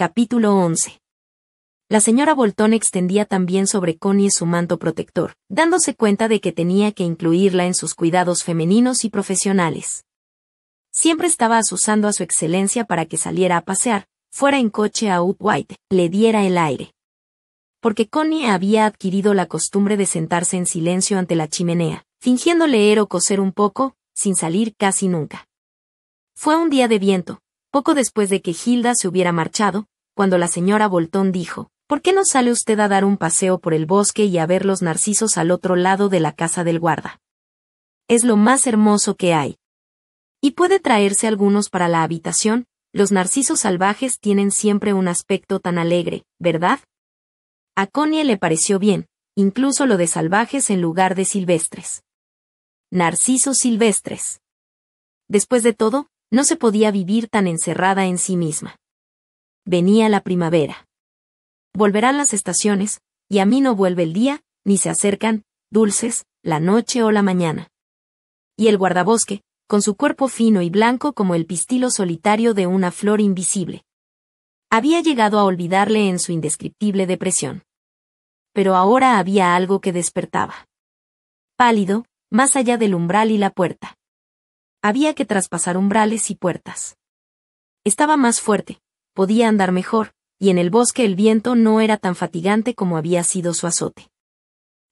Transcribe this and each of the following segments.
Capítulo 11. La señora Boltón extendía también sobre Connie su manto protector, dándose cuenta de que tenía que incluirla en sus cuidados femeninos y profesionales. Siempre estaba asusando a su excelencia para que saliera a pasear, fuera en coche a White, le diera el aire. Porque Connie había adquirido la costumbre de sentarse en silencio ante la chimenea, fingiendo leer o coser un poco, sin salir casi nunca. Fue un día de viento, poco después de que Hilda se hubiera marchado, cuando la señora Boltón dijo, ¿por qué no sale usted a dar un paseo por el bosque y a ver los narcisos al otro lado de la casa del guarda? Es lo más hermoso que hay. Y puede traerse algunos para la habitación, los narcisos salvajes tienen siempre un aspecto tan alegre, ¿verdad? A Connie le pareció bien, incluso lo de salvajes en lugar de silvestres. Narcisos silvestres. Después de todo, no se podía vivir tan encerrada en sí misma. Venía la primavera. Volverán las estaciones, y a mí no vuelve el día, ni se acercan, dulces, la noche o la mañana. Y el guardabosque, con su cuerpo fino y blanco como el pistilo solitario de una flor invisible. Había llegado a olvidarle en su indescriptible depresión. Pero ahora había algo que despertaba. Pálido, más allá del umbral y la puerta. Había que traspasar umbrales y puertas. Estaba más fuerte, podía andar mejor, y en el bosque el viento no era tan fatigante como había sido su azote.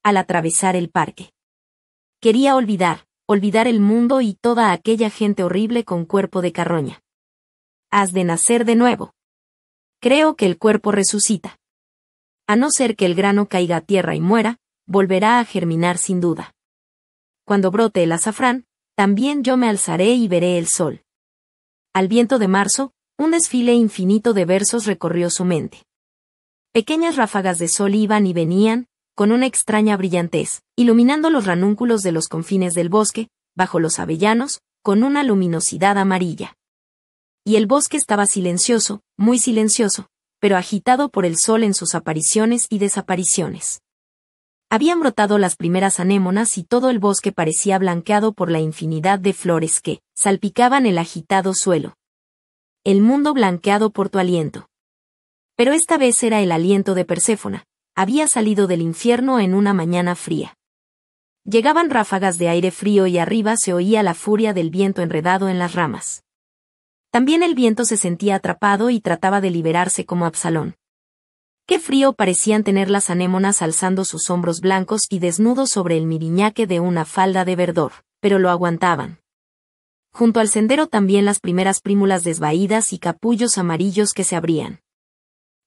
Al atravesar el parque. Quería olvidar, olvidar el mundo y toda aquella gente horrible con cuerpo de carroña. Has de nacer de nuevo. Creo que el cuerpo resucita. A no ser que el grano caiga a tierra y muera, volverá a germinar sin duda. Cuando brote el azafrán, también yo me alzaré y veré el sol. Al viento de marzo, un desfile infinito de versos recorrió su mente. Pequeñas ráfagas de sol iban y venían, con una extraña brillantez, iluminando los ranúnculos de los confines del bosque, bajo los avellanos, con una luminosidad amarilla. Y el bosque estaba silencioso, muy silencioso, pero agitado por el sol en sus apariciones y desapariciones. Habían brotado las primeras anémonas y todo el bosque parecía blanqueado por la infinidad de flores que salpicaban el agitado suelo. El mundo blanqueado por tu aliento. Pero esta vez era el aliento de Perséfona, había salido del infierno en una mañana fría. Llegaban ráfagas de aire frío y arriba se oía la furia del viento enredado en las ramas. También el viento se sentía atrapado y trataba de liberarse como Absalón. Qué frío parecían tener las anémonas alzando sus hombros blancos y desnudos sobre el miriñaque de una falda de verdor, pero lo aguantaban. Junto al sendero también las primeras prímulas desvaídas y capullos amarillos que se abrían.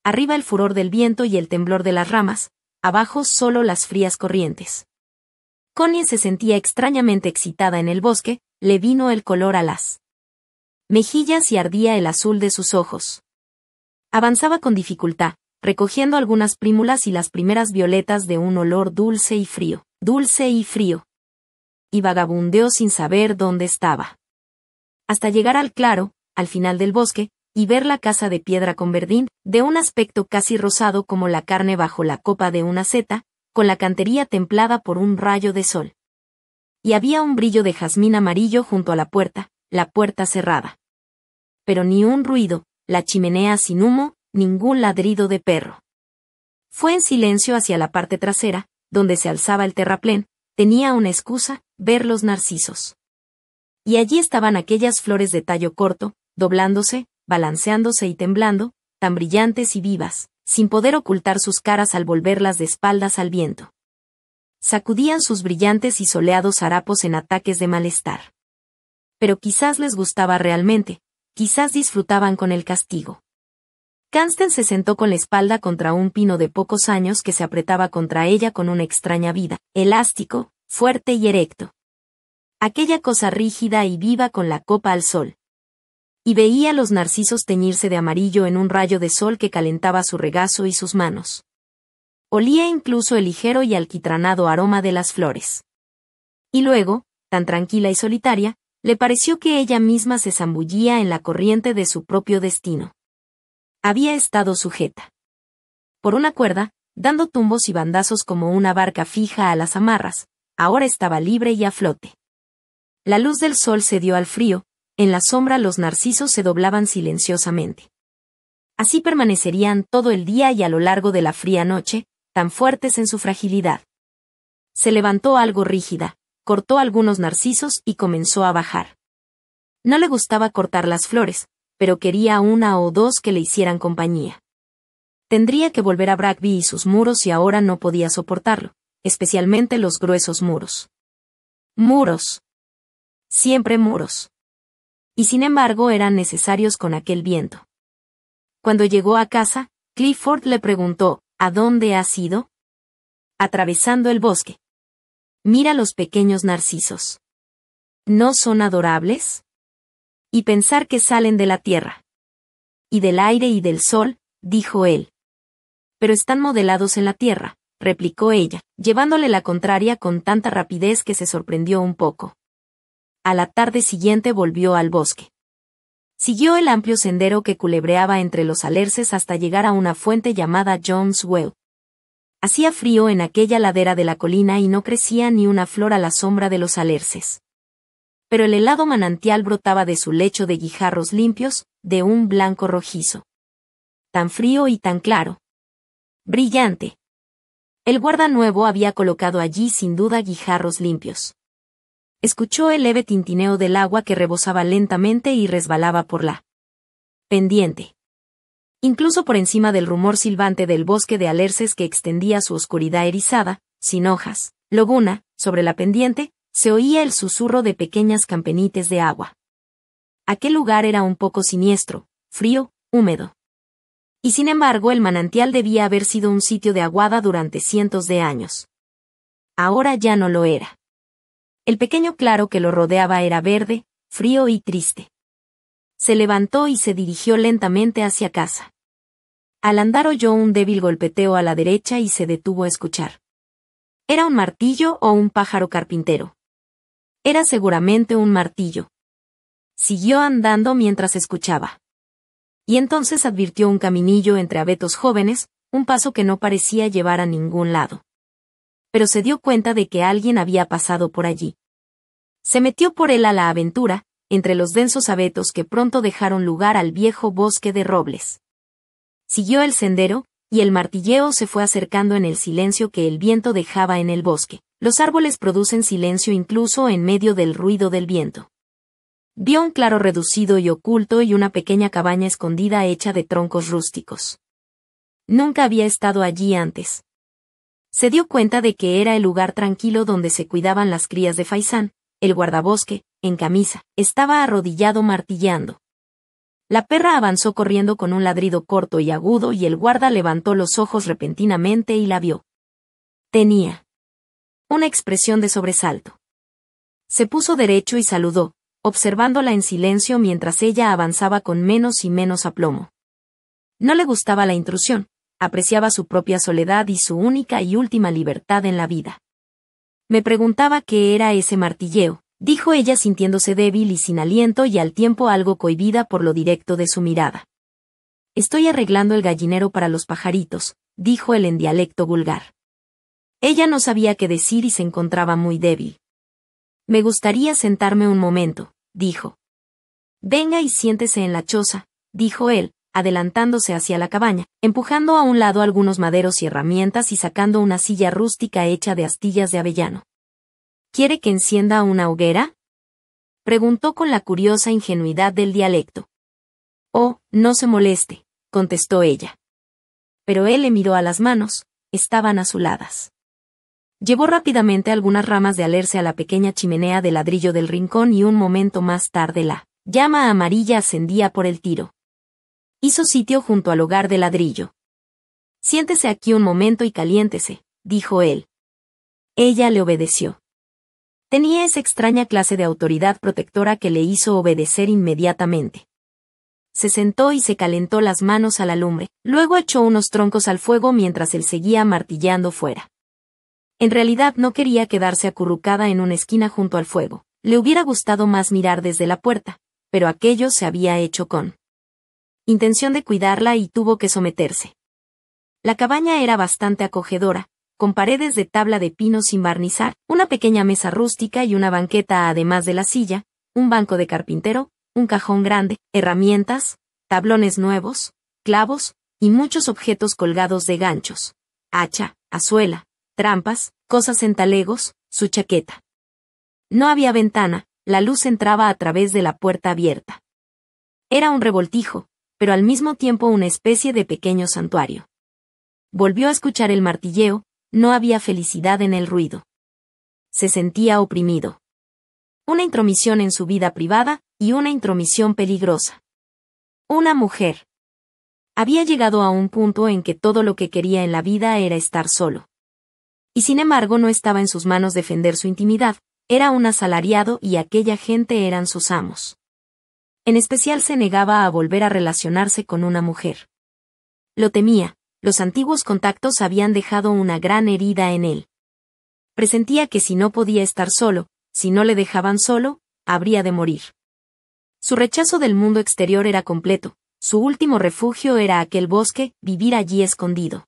Arriba el furor del viento y el temblor de las ramas, abajo solo las frías corrientes. Connie se sentía extrañamente excitada en el bosque, le vino el color a las mejillas y ardía el azul de sus ojos. Avanzaba con dificultad, recogiendo algunas prímulas y las primeras violetas de un olor dulce y frío, dulce y frío. Y vagabundeó sin saber dónde estaba. Hasta llegar al claro, al final del bosque, y ver la casa de piedra con verdín, de un aspecto casi rosado como la carne bajo la copa de una seta, con la cantería templada por un rayo de sol. Y había un brillo de jazmín amarillo junto a la puerta, la puerta cerrada. Pero ni un ruido, la chimenea sin humo, ningún ladrido de perro. Fue en silencio hacia la parte trasera, donde se alzaba el terraplén, tenía una excusa, ver los narcisos. Y allí estaban aquellas flores de tallo corto, doblándose, balanceándose y temblando, tan brillantes y vivas, sin poder ocultar sus caras al volverlas de espaldas al viento. Sacudían sus brillantes y soleados harapos en ataques de malestar. Pero quizás les gustaba realmente, quizás disfrutaban con el castigo. Cansten se sentó con la espalda contra un pino de pocos años que se apretaba contra ella con una extraña vida, elástico, fuerte y erecto. Aquella cosa rígida y viva con la copa al sol. Y veía los narcisos teñirse de amarillo en un rayo de sol que calentaba su regazo y sus manos. Olía incluso el ligero y alquitranado aroma de las flores. Y luego, tan tranquila y solitaria, le pareció que ella misma se zambullía en la corriente de su propio destino había estado sujeta. Por una cuerda, dando tumbos y bandazos como una barca fija a las amarras, ahora estaba libre y a flote. La luz del sol se dio al frío, en la sombra los narcisos se doblaban silenciosamente. Así permanecerían todo el día y a lo largo de la fría noche, tan fuertes en su fragilidad. Se levantó algo rígida, cortó algunos narcisos y comenzó a bajar. No le gustaba cortar las flores, pero quería una o dos que le hicieran compañía. Tendría que volver a Bragby y sus muros y ahora no podía soportarlo, especialmente los gruesos muros. Muros. Siempre muros. Y sin embargo eran necesarios con aquel viento. Cuando llegó a casa, Clifford le preguntó, ¿A dónde has ido? Atravesando el bosque. Mira los pequeños narcisos. ¿No son adorables? Y pensar que salen de la tierra. Y del aire y del sol, dijo él. Pero están modelados en la tierra, replicó ella, llevándole la contraria con tanta rapidez que se sorprendió un poco. A la tarde siguiente volvió al bosque. Siguió el amplio sendero que culebreaba entre los alerces hasta llegar a una fuente llamada Jones Well. Hacía frío en aquella ladera de la colina y no crecía ni una flor a la sombra de los alerces. Pero el helado manantial brotaba de su lecho de guijarros limpios, de un blanco rojizo. Tan frío y tan claro. Brillante. El guarda nuevo había colocado allí sin duda guijarros limpios. Escuchó el leve tintineo del agua que rebosaba lentamente y resbalaba por la pendiente incluso por encima del rumor silbante del bosque de alerces que extendía su oscuridad erizada, sin hojas, loguna, sobre la pendiente, se oía el susurro de pequeñas campenites de agua. Aquel lugar era un poco siniestro, frío, húmedo. Y sin embargo el manantial debía haber sido un sitio de aguada durante cientos de años. Ahora ya no lo era. El pequeño claro que lo rodeaba era verde, frío y triste. Se levantó y se dirigió lentamente hacia casa. Al andar oyó un débil golpeteo a la derecha y se detuvo a escuchar. ¿Era un martillo o un pájaro carpintero? Era seguramente un martillo. Siguió andando mientras escuchaba. Y entonces advirtió un caminillo entre abetos jóvenes, un paso que no parecía llevar a ningún lado. Pero se dio cuenta de que alguien había pasado por allí. Se metió por él a la aventura, entre los densos abetos que pronto dejaron lugar al viejo bosque de robles. Siguió el sendero, y el martilleo se fue acercando en el silencio que el viento dejaba en el bosque. Los árboles producen silencio incluso en medio del ruido del viento. Vio un claro reducido y oculto y una pequeña cabaña escondida hecha de troncos rústicos. Nunca había estado allí antes. Se dio cuenta de que era el lugar tranquilo donde se cuidaban las crías de Faisán, el guardabosque, en camisa, estaba arrodillado martillando. La perra avanzó corriendo con un ladrido corto y agudo y el guarda levantó los ojos repentinamente y la vio. Tenía una expresión de sobresalto. Se puso derecho y saludó, observándola en silencio mientras ella avanzaba con menos y menos aplomo. No le gustaba la intrusión, apreciaba su propia soledad y su única y última libertad en la vida. Me preguntaba qué era ese martilleo, dijo ella sintiéndose débil y sin aliento y al tiempo algo cohibida por lo directo de su mirada. Estoy arreglando el gallinero para los pajaritos, dijo él en dialecto vulgar. Ella no sabía qué decir y se encontraba muy débil. Me gustaría sentarme un momento, dijo. Venga y siéntese en la choza, dijo él, adelantándose hacia la cabaña, empujando a un lado algunos maderos y herramientas y sacando una silla rústica hecha de astillas de avellano. ¿Quiere que encienda una hoguera? Preguntó con la curiosa ingenuidad del dialecto. Oh, no se moleste, contestó ella. Pero él le miró a las manos, estaban azuladas. Llevó rápidamente algunas ramas de alerce a la pequeña chimenea de ladrillo del rincón y un momento más tarde la llama amarilla ascendía por el tiro. Hizo sitio junto al hogar de ladrillo. Siéntese aquí un momento y caliéntese, dijo él. Ella le obedeció. Tenía esa extraña clase de autoridad protectora que le hizo obedecer inmediatamente. Se sentó y se calentó las manos a la lumbre, luego echó unos troncos al fuego mientras él seguía martillando fuera. En realidad no quería quedarse acurrucada en una esquina junto al fuego, le hubiera gustado más mirar desde la puerta, pero aquello se había hecho con intención de cuidarla y tuvo que someterse. La cabaña era bastante acogedora, con paredes de tabla de pino sin barnizar, una pequeña mesa rústica y una banqueta además de la silla, un banco de carpintero, un cajón grande, herramientas, tablones nuevos, clavos, y muchos objetos colgados de ganchos. Hacha, azuela, trampas, cosas en talegos, su chaqueta. No había ventana, la luz entraba a través de la puerta abierta. Era un revoltijo, pero al mismo tiempo una especie de pequeño santuario. Volvió a escuchar el martilleo, no había felicidad en el ruido. Se sentía oprimido. Una intromisión en su vida privada, y una intromisión peligrosa. Una mujer. Había llegado a un punto en que todo lo que quería en la vida era estar solo. Y sin embargo no estaba en sus manos defender su intimidad, era un asalariado y aquella gente eran sus amos. En especial se negaba a volver a relacionarse con una mujer. Lo temía, los antiguos contactos habían dejado una gran herida en él. Presentía que si no podía estar solo, si no le dejaban solo, habría de morir. Su rechazo del mundo exterior era completo, su último refugio era aquel bosque, vivir allí escondido.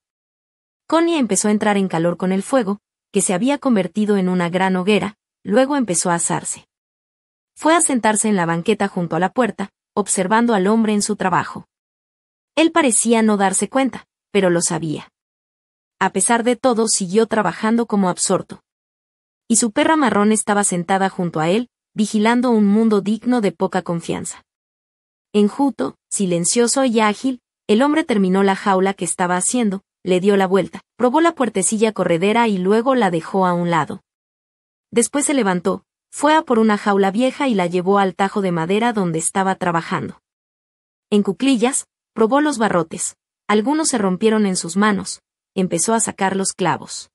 Connie empezó a entrar en calor con el fuego, que se había convertido en una gran hoguera, luego empezó a asarse. Fue a sentarse en la banqueta junto a la puerta, observando al hombre en su trabajo. Él parecía no darse cuenta, pero lo sabía. A pesar de todo, siguió trabajando como absorto. Y su perra marrón estaba sentada junto a él, vigilando un mundo digno de poca confianza. Enjuto, silencioso y ágil, el hombre terminó la jaula que estaba haciendo, le dio la vuelta, probó la puertecilla corredera y luego la dejó a un lado. Después se levantó, fue a por una jaula vieja y la llevó al tajo de madera donde estaba trabajando. En cuclillas, probó los barrotes, algunos se rompieron en sus manos, empezó a sacar los clavos.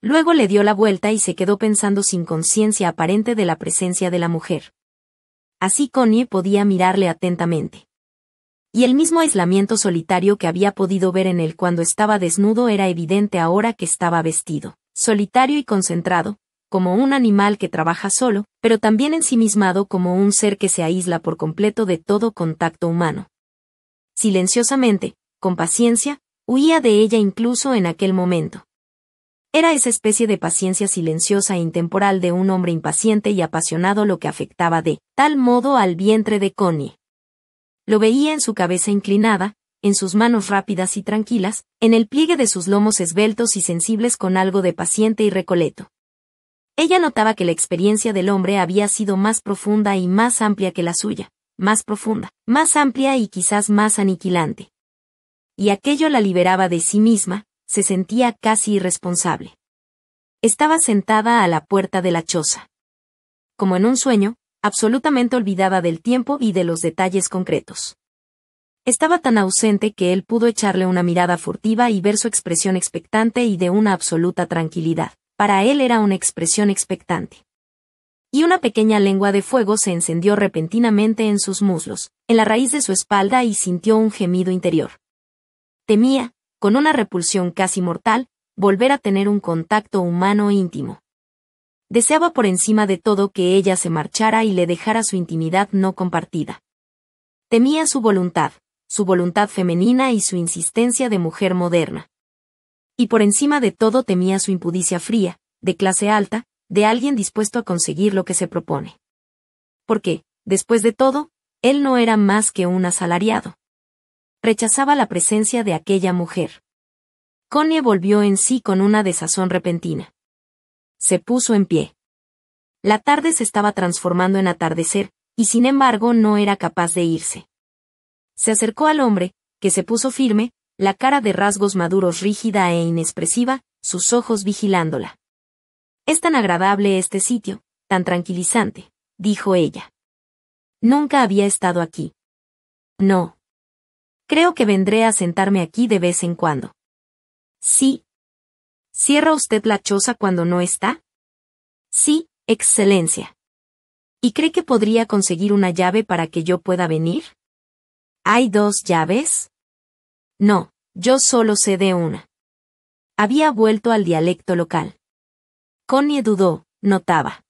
Luego le dio la vuelta y se quedó pensando sin conciencia aparente de la presencia de la mujer. Así Connie podía mirarle atentamente. Y el mismo aislamiento solitario que había podido ver en él cuando estaba desnudo era evidente ahora que estaba vestido, solitario y concentrado, como un animal que trabaja solo, pero también ensimismado como un ser que se aísla por completo de todo contacto humano. Silenciosamente, con paciencia, huía de ella incluso en aquel momento. Era esa especie de paciencia silenciosa e intemporal de un hombre impaciente y apasionado lo que afectaba de tal modo al vientre de Connie. Lo veía en su cabeza inclinada, en sus manos rápidas y tranquilas, en el pliegue de sus lomos esbeltos y sensibles con algo de paciente y recoleto. Ella notaba que la experiencia del hombre había sido más profunda y más amplia que la suya, más profunda, más amplia y quizás más aniquilante. Y aquello la liberaba de sí misma, se sentía casi irresponsable. Estaba sentada a la puerta de la choza. Como en un sueño, absolutamente olvidada del tiempo y de los detalles concretos. Estaba tan ausente que él pudo echarle una mirada furtiva y ver su expresión expectante y de una absoluta tranquilidad. Para él era una expresión expectante. Y una pequeña lengua de fuego se encendió repentinamente en sus muslos, en la raíz de su espalda y sintió un gemido interior. Temía, con una repulsión casi mortal, volver a tener un contacto humano íntimo. Deseaba por encima de todo que ella se marchara y le dejara su intimidad no compartida. Temía su voluntad, su voluntad femenina y su insistencia de mujer moderna. Y por encima de todo temía su impudicia fría, de clase alta, de alguien dispuesto a conseguir lo que se propone. Porque, después de todo, él no era más que un asalariado rechazaba la presencia de aquella mujer. Connie volvió en sí con una desazón repentina. Se puso en pie. La tarde se estaba transformando en atardecer, y sin embargo no era capaz de irse. Se acercó al hombre, que se puso firme, la cara de rasgos maduros rígida e inexpresiva, sus ojos vigilándola. Es tan agradable este sitio, tan tranquilizante, dijo ella. Nunca había estado aquí. No, Creo que vendré a sentarme aquí de vez en cuando. Sí. ¿Cierra usted la choza cuando no está? Sí, Excelencia. ¿Y cree que podría conseguir una llave para que yo pueda venir? ¿Hay dos llaves? No, yo solo sé de una. Había vuelto al dialecto local. Connie dudó, notaba.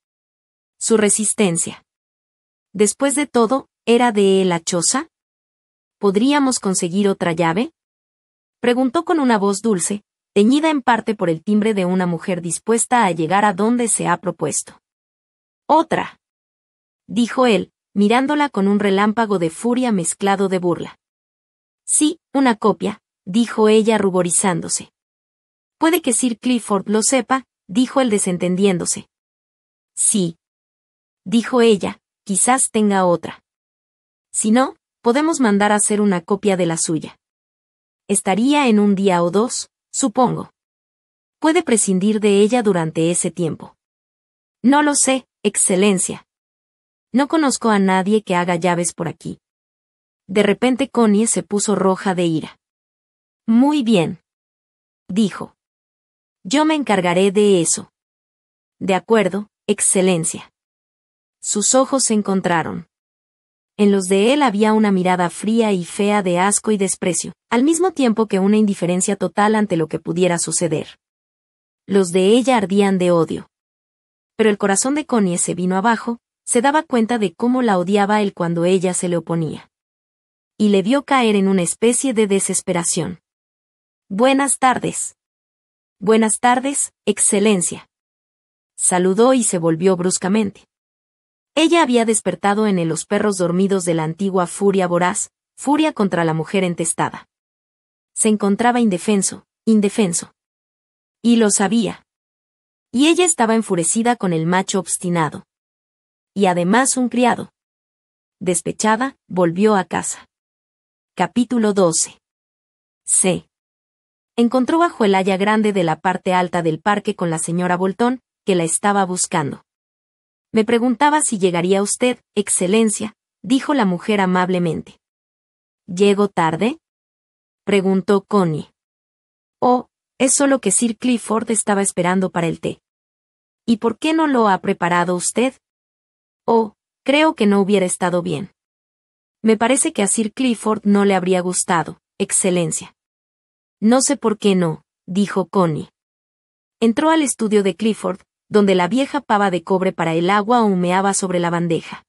Su resistencia. Después de todo, ¿era de él la choza? ¿Podríamos conseguir otra llave? Preguntó con una voz dulce, teñida en parte por el timbre de una mujer dispuesta a llegar a donde se ha propuesto. Otra. Dijo él, mirándola con un relámpago de furia mezclado de burla. Sí, una copia, dijo ella ruborizándose. Puede que Sir Clifford lo sepa, dijo el desentendiéndose. Sí. Dijo ella, quizás tenga otra. Si no, podemos mandar a hacer una copia de la suya. Estaría en un día o dos, supongo. Puede prescindir de ella durante ese tiempo. No lo sé, Excelencia. No conozco a nadie que haga llaves por aquí. De repente Connie se puso roja de ira. Muy bien. Dijo. Yo me encargaré de eso. De acuerdo, Excelencia. Sus ojos se encontraron. En los de él había una mirada fría y fea de asco y desprecio, al mismo tiempo que una indiferencia total ante lo que pudiera suceder. Los de ella ardían de odio. Pero el corazón de Connie se vino abajo, se daba cuenta de cómo la odiaba él cuando ella se le oponía. Y le vio caer en una especie de desesperación. Buenas tardes. Buenas tardes, Excelencia. Saludó y se volvió bruscamente. Ella había despertado en él los perros dormidos de la antigua furia voraz, furia contra la mujer entestada. Se encontraba indefenso, indefenso. Y lo sabía. Y ella estaba enfurecida con el macho obstinado. Y además un criado. Despechada, volvió a casa. Capítulo 12. C. Encontró bajo el haya grande de la parte alta del parque con la señora Boltón, que la estaba buscando. Me preguntaba si llegaría usted, Excelencia, dijo la mujer amablemente. ¿Llego tarde? preguntó Connie. Oh, es solo que Sir Clifford estaba esperando para el té. ¿Y por qué no lo ha preparado usted? Oh, creo que no hubiera estado bien. Me parece que a Sir Clifford no le habría gustado, Excelencia. No sé por qué no, dijo Connie. Entró al estudio de Clifford, donde la vieja pava de cobre para el agua humeaba sobre la bandeja.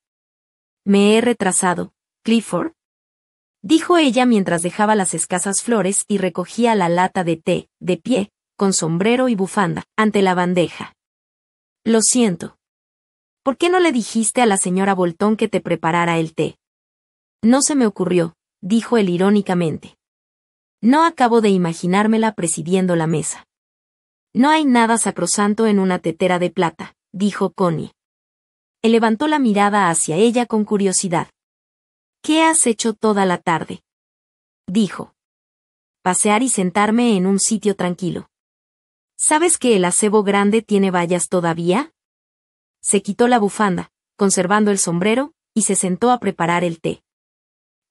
Me he retrasado, Clifford. Dijo ella mientras dejaba las escasas flores y recogía la lata de té, de pie, con sombrero y bufanda, ante la bandeja. Lo siento. ¿Por qué no le dijiste a la señora Boltón que te preparara el té? No se me ocurrió, dijo él irónicamente. No acabo de imaginármela presidiendo la mesa. No hay nada sacrosanto en una tetera de plata, dijo Connie. Él levantó la mirada hacia ella con curiosidad. ¿Qué has hecho toda la tarde? dijo. Pasear y sentarme en un sitio tranquilo. ¿Sabes que el acebo grande tiene vallas todavía? Se quitó la bufanda, conservando el sombrero, y se sentó a preparar el té.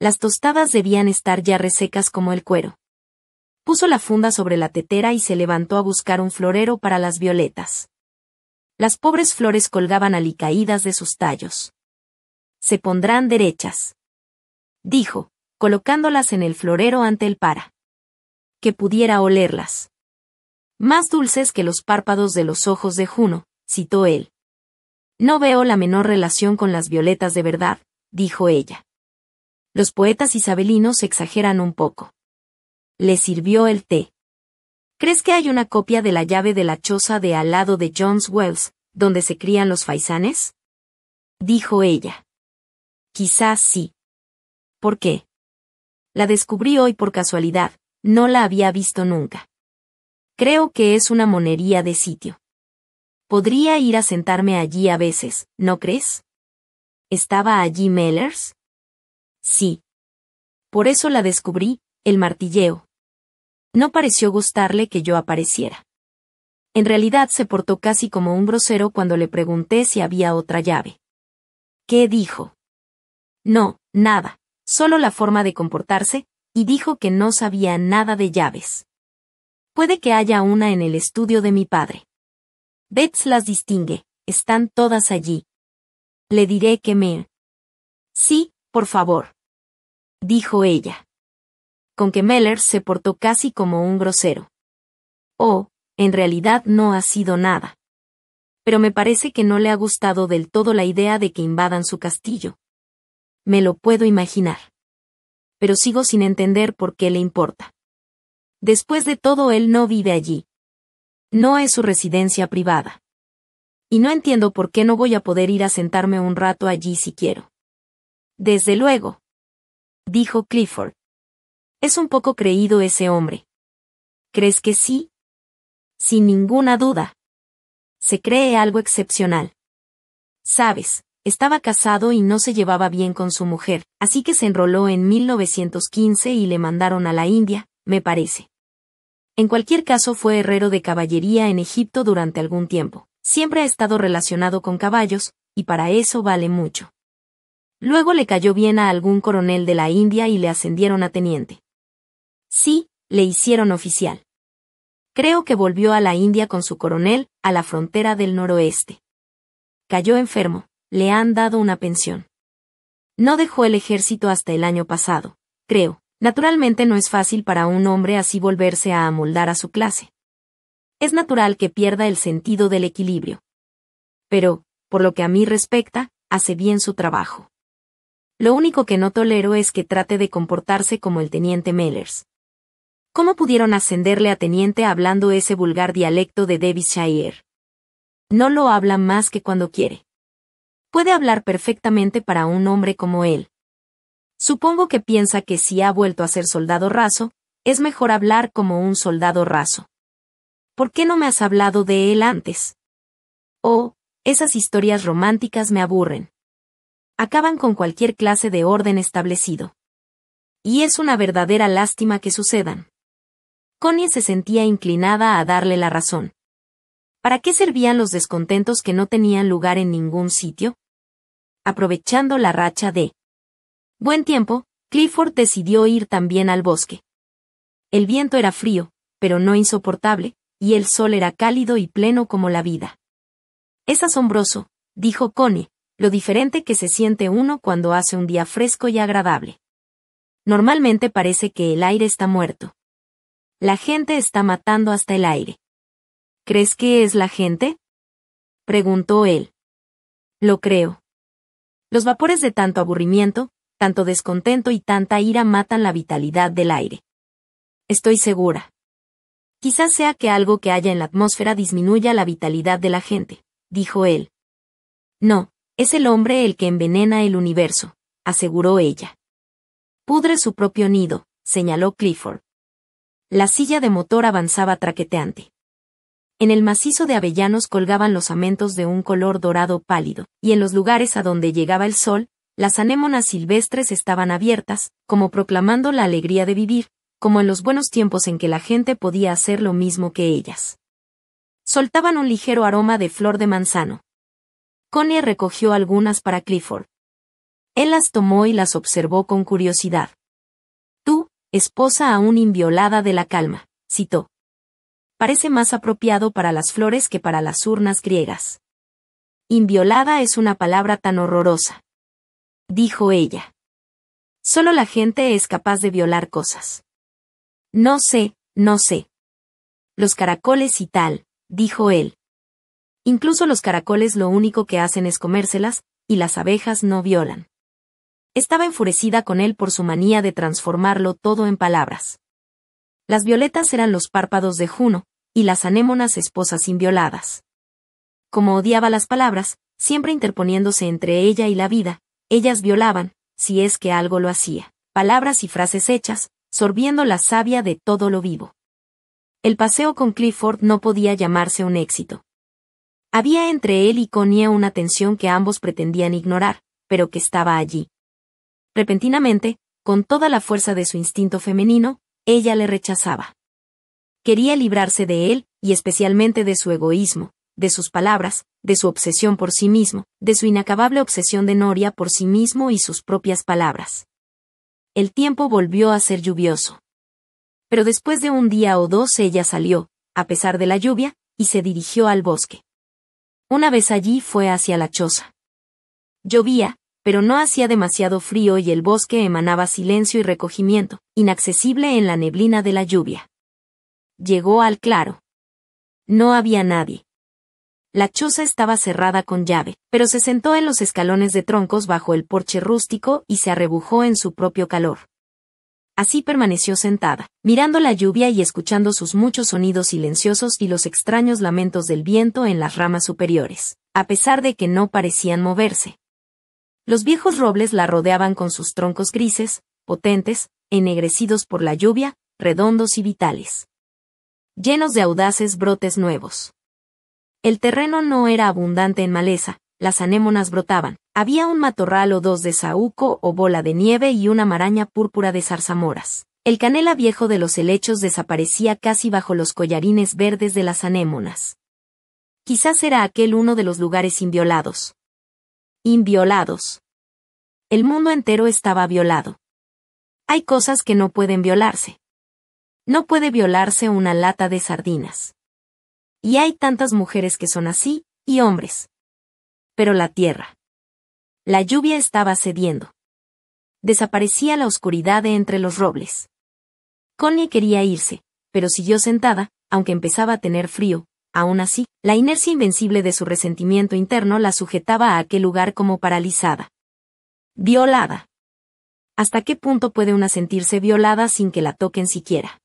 Las tostadas debían estar ya resecas como el cuero puso la funda sobre la tetera y se levantó a buscar un florero para las violetas. Las pobres flores colgaban alicaídas de sus tallos. Se pondrán derechas. Dijo, colocándolas en el florero ante el para. Que pudiera olerlas. Más dulces que los párpados de los ojos de Juno, citó él. No veo la menor relación con las violetas de verdad, dijo ella. Los poetas isabelinos exageran un poco le sirvió el té. ¿Crees que hay una copia de la llave de la choza de al lado de Jones Wells, donde se crían los faisanes? Dijo ella. Quizás sí. ¿Por qué? La descubrí hoy por casualidad, no la había visto nunca. Creo que es una monería de sitio. Podría ir a sentarme allí a veces, ¿no crees? ¿Estaba allí Mellers? Sí. Por eso la descubrí, el martilleo, no pareció gustarle que yo apareciera. En realidad se portó casi como un grosero cuando le pregunté si había otra llave. ¿Qué dijo? No, nada, solo la forma de comportarse, y dijo que no sabía nada de llaves. Puede que haya una en el estudio de mi padre. Betts las distingue, están todas allí. Le diré que me... Sí, por favor. Dijo ella con que Meller se portó casi como un grosero. Oh, en realidad no ha sido nada. Pero me parece que no le ha gustado del todo la idea de que invadan su castillo. Me lo puedo imaginar. Pero sigo sin entender por qué le importa. Después de todo, él no vive allí. No es su residencia privada. Y no entiendo por qué no voy a poder ir a sentarme un rato allí si quiero. Desde luego. Dijo Clifford, Es un poco creído ese hombre. ¿Crees que sí? Sin ninguna duda. Se cree algo excepcional. Sabes, estaba casado y no se llevaba bien con su mujer, así que se enroló en 1915 y le mandaron a la India, me parece. En cualquier caso fue herrero de caballería en Egipto durante algún tiempo. Siempre ha estado relacionado con caballos, y para eso vale mucho. Luego le cayó bien a algún coronel de la India y le ascendieron a teniente. Sí, le hicieron oficial. Creo que volvió a la India con su coronel, a la frontera del noroeste. Cayó enfermo, le han dado una pensión. No dejó el ejército hasta el año pasado, creo. Naturalmente no es fácil para un hombre así volverse a amoldar a su clase. Es natural que pierda el sentido del equilibrio. Pero, por lo que a mí respecta, hace bien su trabajo. Lo único que no tolero es que trate de comportarse como el teniente Mellers. ¿Cómo pudieron ascenderle a teniente hablando ese vulgar dialecto de Derbyshire? No lo habla más que cuando quiere. Puede hablar perfectamente para un hombre como él. Supongo que piensa que si ha vuelto a ser soldado raso, es mejor hablar como un soldado raso. ¿Por qué no me has hablado de él antes? Oh, esas historias románticas me aburren. Acaban con cualquier clase de orden establecido. Y es una verdadera lástima que sucedan. Connie se sentía inclinada a darle la razón. ¿Para qué servían los descontentos que no tenían lugar en ningún sitio? Aprovechando la racha de buen tiempo, Clifford decidió ir también al bosque. El viento era frío, pero no insoportable, y el sol era cálido y pleno como la vida. Es asombroso, dijo Connie, lo diferente que se siente uno cuando hace un día fresco y agradable. Normalmente parece que el aire está muerto. La gente está matando hasta el aire. ¿Crees que es la gente? preguntó él. Lo creo. Los vapores de tanto aburrimiento, tanto descontento y tanta ira matan la vitalidad del aire. Estoy segura. Quizás sea que algo que haya en la atmósfera disminuya la vitalidad de la gente, dijo él. No, es el hombre el que envenena el universo, aseguró ella. Pudre su propio nido, señaló Clifford. La silla de motor avanzaba traqueteante. En el macizo de avellanos colgaban los amentos de un color dorado pálido, y en los lugares a donde llegaba el sol, las anémonas silvestres estaban abiertas, como proclamando la alegría de vivir, como en los buenos tiempos en que la gente podía hacer lo mismo que ellas. Soltaban un ligero aroma de flor de manzano. Connie recogió algunas para Clifford. Él las tomó y las observó con curiosidad. Tú, esposa aún inviolada de la calma, citó. Parece más apropiado para las flores que para las urnas griegas. Inviolada es una palabra tan horrorosa dijo ella. Solo la gente es capaz de violar cosas. No sé, no sé. Los caracoles y tal, dijo él. Incluso los caracoles lo único que hacen es comérselas, y las abejas no violan. Estaba enfurecida con él por su manía de transformarlo todo en palabras. Las violetas eran los párpados de Juno, y las anémonas esposas invioladas. Como odiaba las palabras, siempre interponiéndose entre ella y la vida, ellas violaban, si es que algo lo hacía, palabras y frases hechas, sorbiendo la savia de todo lo vivo. El paseo con Clifford no podía llamarse un éxito. Había entre él y Connie una tensión que ambos pretendían ignorar, pero que estaba allí. Repentinamente, con toda la fuerza de su instinto femenino, ella le rechazaba. Quería librarse de él, y especialmente de su egoísmo, de sus palabras, de su obsesión por sí mismo, de su inacabable obsesión de Noria por sí mismo y sus propias palabras. El tiempo volvió a ser lluvioso. Pero después de un día o dos ella salió, a pesar de la lluvia, y se dirigió al bosque. Una vez allí fue hacia la choza. Llovía, pero no hacía demasiado frío y el bosque emanaba silencio y recogimiento, inaccesible en la neblina de la lluvia. Llegó al claro. No había nadie. La choza estaba cerrada con llave, pero se sentó en los escalones de troncos bajo el porche rústico y se arrebujó en su propio calor. Así permaneció sentada, mirando la lluvia y escuchando sus muchos sonidos silenciosos y los extraños lamentos del viento en las ramas superiores, a pesar de que no parecían moverse. Los viejos robles la rodeaban con sus troncos grises, potentes, ennegrecidos por la lluvia, redondos y vitales. Llenos de audaces brotes nuevos. El terreno no era abundante en maleza, las anémonas brotaban, había un matorral o dos de saúco o bola de nieve y una maraña púrpura de zarzamoras. El canela viejo de los helechos desaparecía casi bajo los collarines verdes de las anémonas. Quizás era aquel uno de los lugares inviolados. Inviolados. El mundo entero estaba violado. Hay cosas que no pueden violarse. No puede violarse una lata de sardinas. Y hay tantas mujeres que son así, y hombres. Pero la tierra. La lluvia estaba cediendo. Desaparecía la oscuridad de entre los robles. Connie quería irse, pero siguió sentada, aunque empezaba a tener frío. Aún así, la inercia invencible de su resentimiento interno la sujetaba a aquel lugar como paralizada. Violada. ¿Hasta qué punto puede una sentirse violada sin que la toquen siquiera?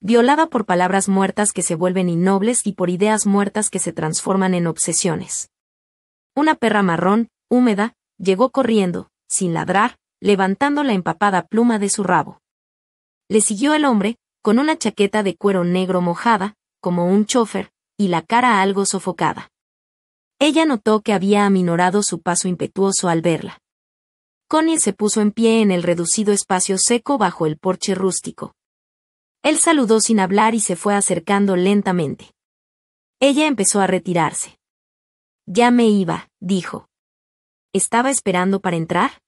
Violada por palabras muertas que se vuelven innobles y por ideas muertas que se transforman en obsesiones. Una perra marrón, húmeda, llegó corriendo, sin ladrar, levantando la empapada pluma de su rabo. Le siguió el hombre, con una chaqueta de cuero negro mojada, como un chofer, y la cara algo sofocada. Ella notó que había aminorado su paso impetuoso al verla. Connie se puso en pie en el reducido espacio seco bajo el porche rústico. Él saludó sin hablar y se fue acercando lentamente. Ella empezó a retirarse. Ya me iba, dijo. ¿Estaba esperando para entrar?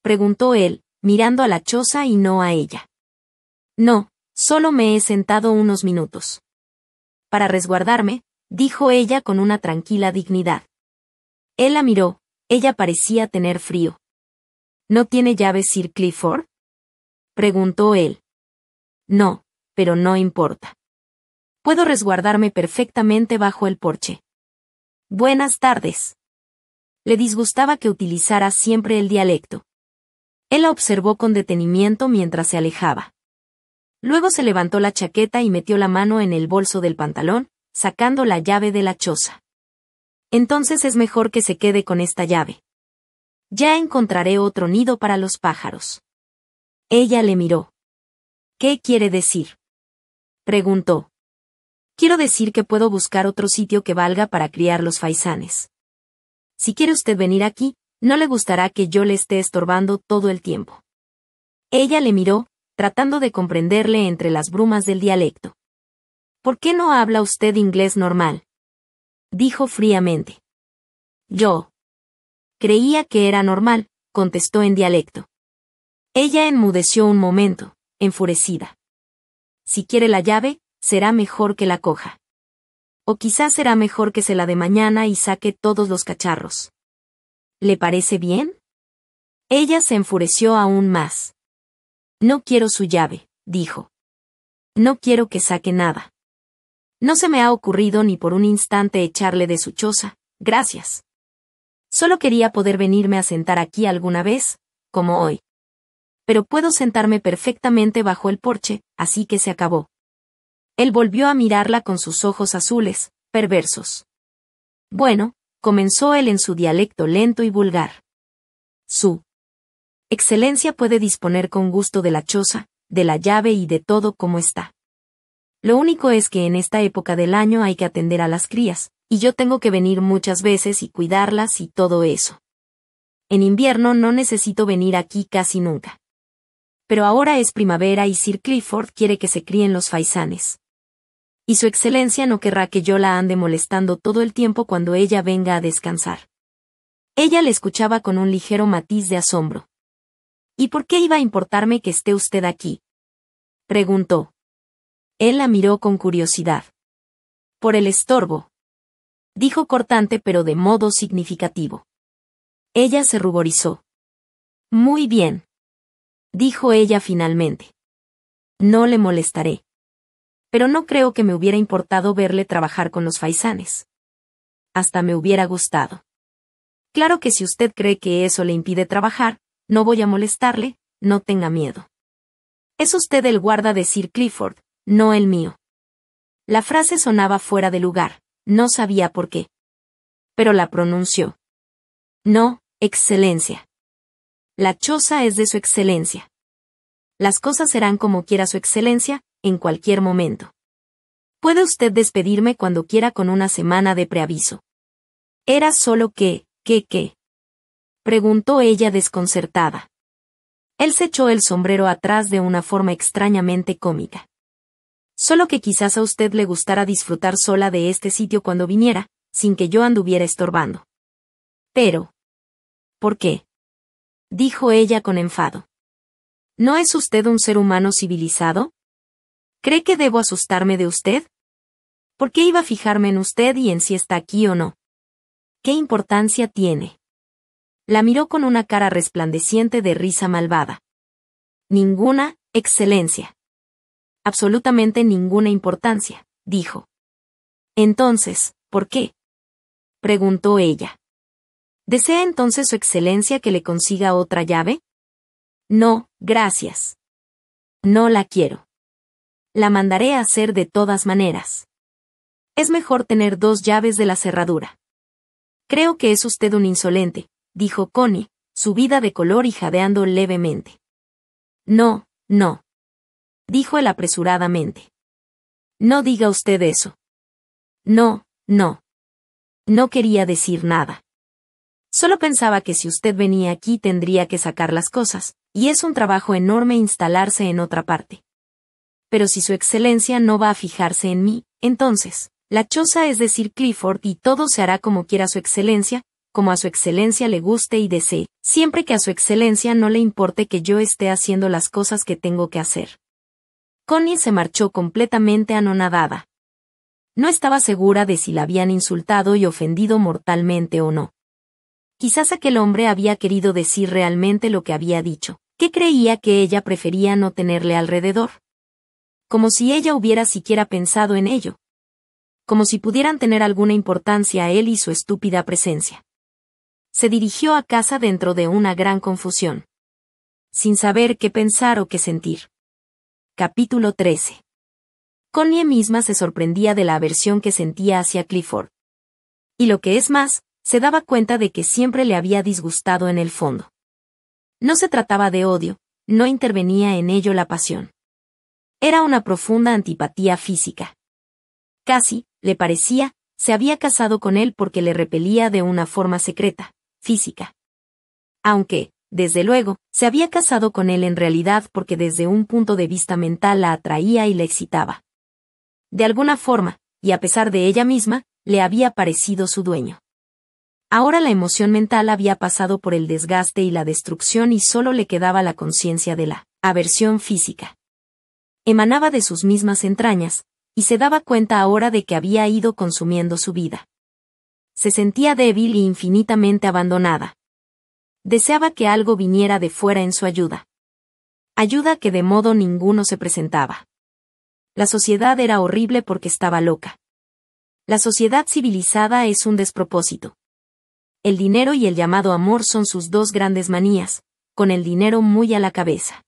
Preguntó él, mirando a la choza y no a ella. No, solo me he sentado unos minutos. Para resguardarme, dijo ella con una tranquila dignidad. Él la miró, ella parecía tener frío. ¿No tiene llaves Sir Clifford? preguntó él. No, pero no importa. Puedo resguardarme perfectamente bajo el porche. Buenas tardes. Le disgustaba que utilizara siempre el dialecto. Él la observó con detenimiento mientras se alejaba. Luego se levantó la chaqueta y metió la mano en el bolso del pantalón, sacando la llave de la choza. Entonces es mejor que se quede con esta llave. Ya encontraré otro nido para los pájaros. Ella le miró. ¿Qué quiere decir? Preguntó. Quiero decir que puedo buscar otro sitio que valga para criar los faisanes. Si quiere usted venir aquí, no le gustará que yo le esté estorbando todo el tiempo. Ella le miró, tratando de comprenderle entre las brumas del dialecto. ¿Por qué no habla usted inglés normal? Dijo fríamente. Yo. Creía que era normal, contestó en dialecto. Ella enmudeció un momento, enfurecida. Si quiere la llave, será mejor que la coja. O quizás será mejor que se la de mañana y saque todos los cacharros. ¿Le parece bien? Ella se enfureció aún más. No quiero su llave, dijo. No quiero que saque nada. No se me ha ocurrido ni por un instante echarle de su choza, gracias. Solo quería poder venirme a sentar aquí alguna vez, como hoy. Pero puedo sentarme perfectamente bajo el porche, así que se acabó. Él volvió a mirarla con sus ojos azules, perversos. Bueno, comenzó él en su dialecto lento y vulgar. Su Excelencia puede disponer con gusto de la choza, de la llave y de todo como está. Lo único es que en esta época del año hay que atender a las crías, y yo tengo que venir muchas veces y cuidarlas y todo eso. En invierno no necesito venir aquí casi nunca. Pero ahora es primavera y Sir Clifford quiere que se críen los faisanes. Y su excelencia no querrá que yo la ande molestando todo el tiempo cuando ella venga a descansar. Ella le escuchaba con un ligero matiz de asombro. ¿Y por qué iba a importarme que esté usted aquí? preguntó. Él la miró con curiosidad. Por el estorbo. Dijo cortante pero de modo significativo. Ella se ruborizó. Muy bien. Dijo ella finalmente. No le molestaré. Pero no creo que me hubiera importado verle trabajar con los faisanes. Hasta me hubiera gustado. Claro que si usted cree que eso le impide trabajar, no voy a molestarle, no tenga miedo. Es usted el guarda de Sir Clifford, no el mío. La frase sonaba fuera de lugar, no sabía por qué. Pero la pronunció. No, excelencia. La choza es de su excelencia. las cosas serán como quiera su excelencia, en cualquier momento. Puede usted despedirme cuando quiera con una semana de preaviso. Era solo que, ¿qué qué? Preguntó ella desconcertada. Él se echó el sombrero atrás de una forma extrañamente cómica. Solo que quizás a usted le gustara disfrutar sola de este sitio cuando viniera, sin que yo anduviera estorbando. Pero. ¿Por qué? dijo ella con enfado. ¿No es usted un ser humano civilizado? ¿Cree que debo asustarme de usted? ¿Por qué iba a fijarme en usted y en si está aquí o no? ¿Qué importancia tiene? La miró con una cara resplandeciente de risa malvada. Ninguna, excelencia. Absolutamente ninguna importancia, dijo. Entonces, ¿por qué? preguntó ella. ¿Desea entonces su excelencia que le consiga otra llave? No, gracias. No la quiero. La mandaré a hacer de todas maneras. Es mejor tener dos llaves de la cerradura. Creo que es usted un insolente, dijo Connie, subida de color y jadeando levemente. No, no. Dijo él apresuradamente. No diga usted eso. No, no. No quería decir nada. Solo pensaba que si usted venía aquí tendría que sacar las cosas, y es un trabajo enorme instalarse en otra parte. Pero si su excelencia no va a fijarse en mí, entonces, la choza es decir Clifford y todo se hará como quiera su excelencia, como a su excelencia le guste y desee, siempre que a su excelencia no le importe que yo esté haciendo las cosas que tengo que hacer. Connie se marchó completamente anonadada. No estaba segura de si la habían insultado y ofendido mortalmente o no. Quizás aquel hombre había querido decir realmente lo que había dicho, que creía que ella prefería no tenerle alrededor. Como si ella hubiera siquiera pensado en ello. Como si pudieran tener alguna importancia a él y su estúpida presencia. Se dirigió a casa dentro de una gran confusión. Sin saber qué pensar o qué sentir. Capítulo 13. Connie misma se sorprendía de la aversión que sentía hacia Clifford. Y lo que es más, se daba cuenta de que siempre le había disgustado en el fondo. No se trataba de odio, no intervenía en ello la pasión. Era una profunda antipatía física. Casi, le parecía, se había casado con él porque le repelía de una forma secreta, física. Aunque, desde luego, se había casado con él en realidad porque desde un punto de vista mental la atraía y la excitaba. De alguna forma, y a pesar de ella misma, le había parecido su dueño. Ahora la emoción mental había pasado por el desgaste y la destrucción y solo le quedaba la conciencia de la aversión física. Emanaba de sus mismas entrañas, y se daba cuenta ahora de que había ido consumiendo su vida. Se sentía débil y infinitamente abandonada. Deseaba que algo viniera de fuera en su ayuda. Ayuda que de modo ninguno se presentaba. La sociedad era horrible porque estaba loca. La sociedad civilizada es un despropósito el dinero y el llamado amor son sus dos grandes manías, con el dinero muy a la cabeza.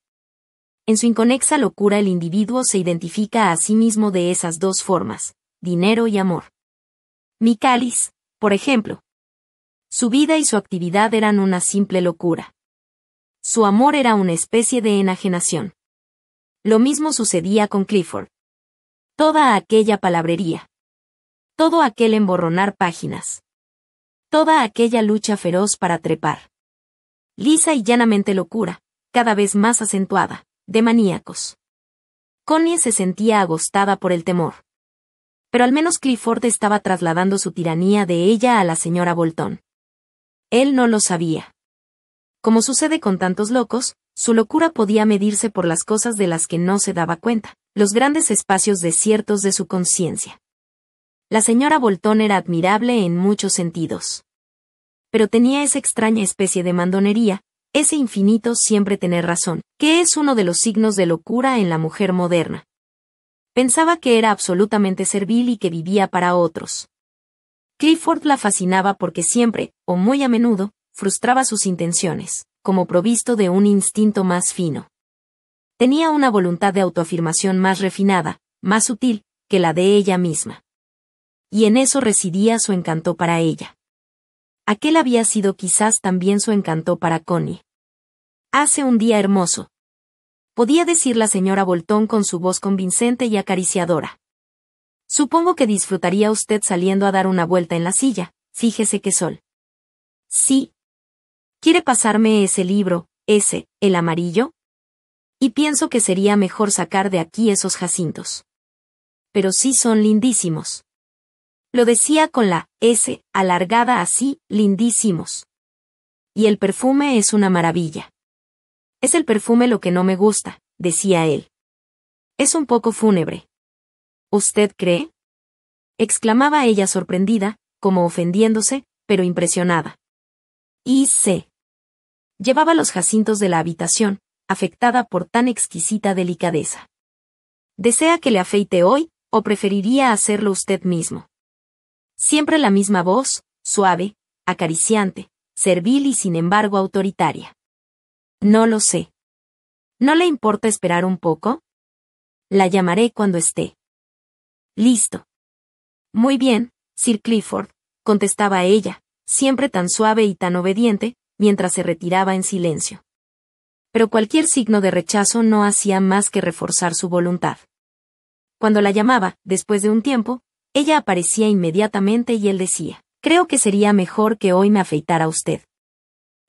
En su inconexa locura el individuo se identifica a sí mismo de esas dos formas, dinero y amor. Micalis, por ejemplo. Su vida y su actividad eran una simple locura. Su amor era una especie de enajenación. Lo mismo sucedía con Clifford. Toda aquella palabrería. Todo aquel emborronar páginas Toda aquella lucha feroz para trepar. Lisa y llanamente locura, cada vez más acentuada, de maníacos. Connie se sentía agostada por el temor. Pero al menos Clifford estaba trasladando su tiranía de ella a la señora Bolton. Él no lo sabía. Como sucede con tantos locos, su locura podía medirse por las cosas de las que no se daba cuenta, los grandes espacios desiertos de su conciencia. La señora Bolton era admirable en muchos sentidos. Pero tenía esa extraña especie de mandonería, ese infinito siempre tener razón, que es uno de los signos de locura en la mujer moderna. Pensaba que era absolutamente servil y que vivía para otros. Clifford la fascinaba porque siempre, o muy a menudo, frustraba sus intenciones, como provisto de un instinto más fino. Tenía una voluntad de autoafirmación más refinada, más sutil, que la de ella misma y en eso residía su encanto para ella. Aquel había sido quizás también su encanto para Connie. Hace un día hermoso. podía decir la señora Boltón con su voz convincente y acariciadora. Supongo que disfrutaría usted saliendo a dar una vuelta en la silla, fíjese qué sol. Sí. ¿Quiere pasarme ese libro, ese, el amarillo? Y pienso que sería mejor sacar de aquí esos jacintos. Pero sí son lindísimos. Lo decía con la S alargada así, lindísimos. Y el perfume es una maravilla. Es el perfume lo que no me gusta, decía él. Es un poco fúnebre. ¿Usted cree? exclamaba ella sorprendida, como ofendiéndose, pero impresionada. Y sé. Llevaba los jacintos de la habitación, afectada por tan exquisita delicadeza. ¿Desea que le afeite hoy, o preferiría hacerlo usted mismo? Siempre la misma voz, suave, acariciante, servil y sin embargo autoritaria. No lo sé. ¿No le importa esperar un poco? La llamaré cuando esté. Listo. Muy bien, Sir Clifford, contestaba ella, siempre tan suave y tan obediente, mientras se retiraba en silencio. Pero cualquier signo de rechazo no hacía más que reforzar su voluntad. Cuando la llamaba, después de un tiempo, ella aparecía inmediatamente y él decía, creo que sería mejor que hoy me afeitara usted.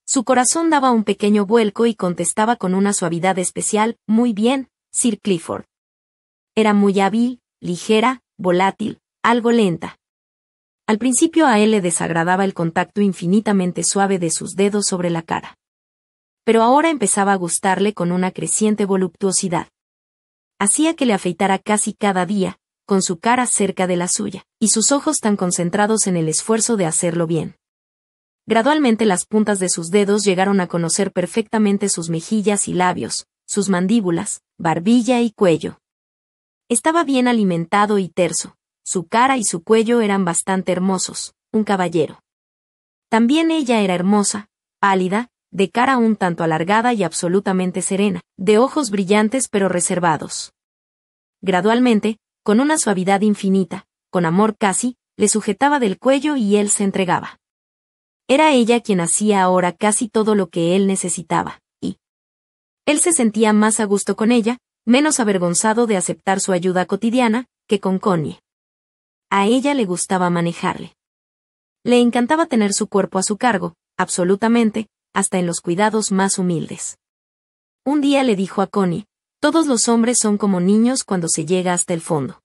Su corazón daba un pequeño vuelco y contestaba con una suavidad especial, muy bien, Sir Clifford. Era muy hábil, ligera, volátil, algo lenta. Al principio a él le desagradaba el contacto infinitamente suave de sus dedos sobre la cara. Pero ahora empezaba a gustarle con una creciente voluptuosidad. Hacía que le afeitara casi cada día, con su cara cerca de la suya, y sus ojos tan concentrados en el esfuerzo de hacerlo bien. Gradualmente las puntas de sus dedos llegaron a conocer perfectamente sus mejillas y labios, sus mandíbulas, barbilla y cuello. Estaba bien alimentado y terso, su cara y su cuello eran bastante hermosos, un caballero. También ella era hermosa, pálida, de cara un tanto alargada y absolutamente serena, de ojos brillantes pero reservados. Gradualmente, con una suavidad infinita, con amor casi, le sujetaba del cuello y él se entregaba. Era ella quien hacía ahora casi todo lo que él necesitaba, y él se sentía más a gusto con ella, menos avergonzado de aceptar su ayuda cotidiana, que con Connie. A ella le gustaba manejarle. Le encantaba tener su cuerpo a su cargo, absolutamente, hasta en los cuidados más humildes. Un día le dijo a Connie, todos los hombres son como niños cuando se llega hasta el fondo.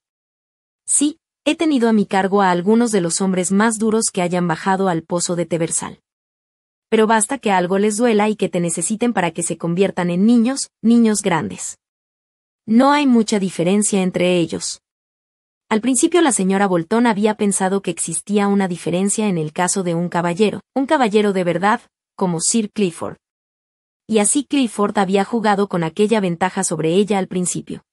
Sí, he tenido a mi cargo a algunos de los hombres más duros que hayan bajado al pozo de Teversal. Pero basta que algo les duela y que te necesiten para que se conviertan en niños, niños grandes. No hay mucha diferencia entre ellos. Al principio la señora Bolton había pensado que existía una diferencia en el caso de un caballero, un caballero de verdad, como Sir Clifford y así Clifford había jugado con aquella ventaja sobre ella al principio.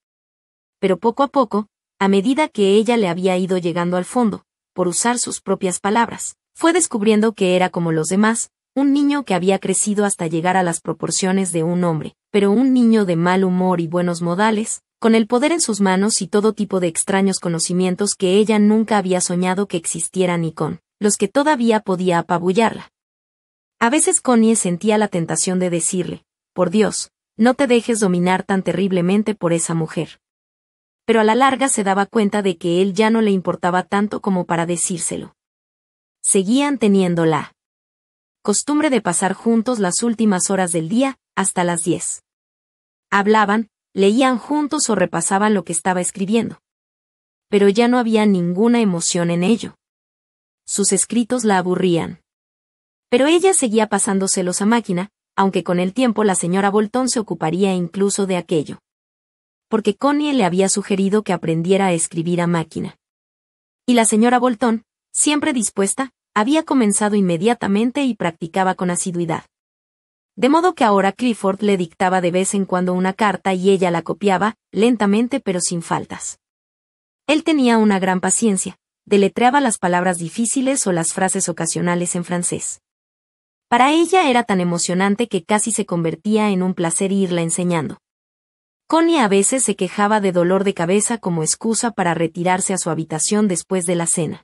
Pero poco a poco, a medida que ella le había ido llegando al fondo, por usar sus propias palabras, fue descubriendo que era como los demás, un niño que había crecido hasta llegar a las proporciones de un hombre, pero un niño de mal humor y buenos modales, con el poder en sus manos y todo tipo de extraños conocimientos que ella nunca había soñado que existieran y con los que todavía podía apabullarla. A veces Connie sentía la tentación de decirle, por Dios, no te dejes dominar tan terriblemente por esa mujer. Pero a la larga se daba cuenta de que él ya no le importaba tanto como para decírselo. Seguían teniendo la costumbre de pasar juntos las últimas horas del día, hasta las diez. Hablaban, leían juntos o repasaban lo que estaba escribiendo. Pero ya no había ninguna emoción en ello. Sus escritos la aburrían. Pero ella seguía pasándoselos a máquina, aunque con el tiempo la señora Bolton se ocuparía incluso de aquello. Porque Connie le había sugerido que aprendiera a escribir a máquina. Y la señora Bolton, siempre dispuesta, había comenzado inmediatamente y practicaba con asiduidad. De modo que ahora Clifford le dictaba de vez en cuando una carta y ella la copiaba, lentamente pero sin faltas. Él tenía una gran paciencia, deletreaba las palabras difíciles o las frases ocasionales en francés. Para ella era tan emocionante que casi se convertía en un placer irla enseñando. Connie a veces se quejaba de dolor de cabeza como excusa para retirarse a su habitación después de la cena.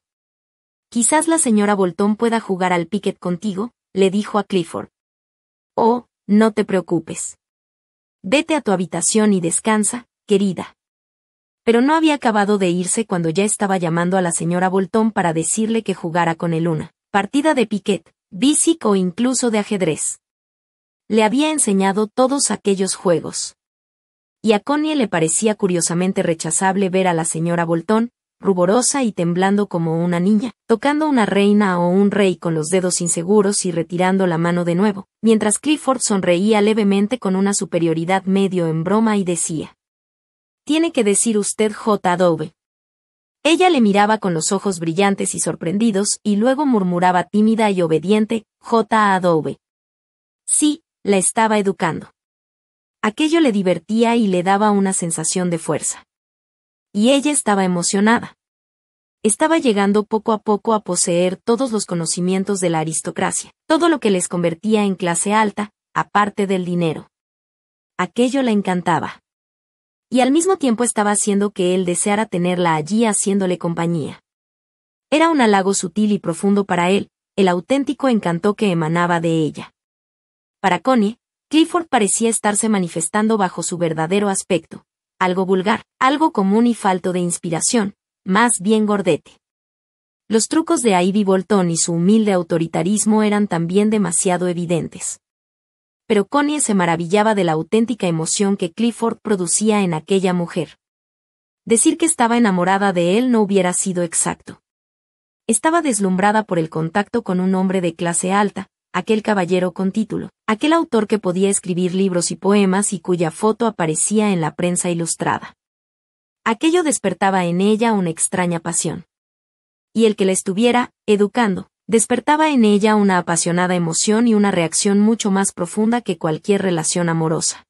Quizás la señora Bolton pueda jugar al piquet contigo, le dijo a Clifford. Oh, no te preocupes. Vete a tu habitación y descansa, querida. Pero no había acabado de irse cuando ya estaba llamando a la señora Boltón para decirle que jugara con él una partida de piquet, bicic o incluso de ajedrez. Le había enseñado todos aquellos juegos. Y a Connie le parecía curiosamente rechazable ver a la señora Boltón, ruborosa y temblando como una niña, tocando una reina o un rey con los dedos inseguros y retirando la mano de nuevo, mientras Clifford sonreía levemente con una superioridad medio en broma y decía. Tiene que decir usted J. Adobe. Ella le miraba con los ojos brillantes y sorprendidos y luego murmuraba tímida y obediente, J. Adobe. Sí, la estaba educando. Aquello le divertía y le daba una sensación de fuerza y ella estaba emocionada. Estaba llegando poco a poco a poseer todos los conocimientos de la aristocracia, todo lo que les convertía en clase alta, aparte del dinero. Aquello la encantaba. Y al mismo tiempo estaba haciendo que él deseara tenerla allí haciéndole compañía. Era un halago sutil y profundo para él, el auténtico encanto que emanaba de ella. Para Connie, Clifford parecía estarse manifestando bajo su verdadero aspecto, algo vulgar, algo común y falto de inspiración, más bien gordete. Los trucos de Ivy Bolton y su humilde autoritarismo eran también demasiado evidentes. Pero Connie se maravillaba de la auténtica emoción que Clifford producía en aquella mujer. Decir que estaba enamorada de él no hubiera sido exacto. Estaba deslumbrada por el contacto con un hombre de clase alta, aquel caballero con título, aquel autor que podía escribir libros y poemas y cuya foto aparecía en la prensa ilustrada. Aquello despertaba en ella una extraña pasión. Y el que la estuviera, educando, despertaba en ella una apasionada emoción y una reacción mucho más profunda que cualquier relación amorosa.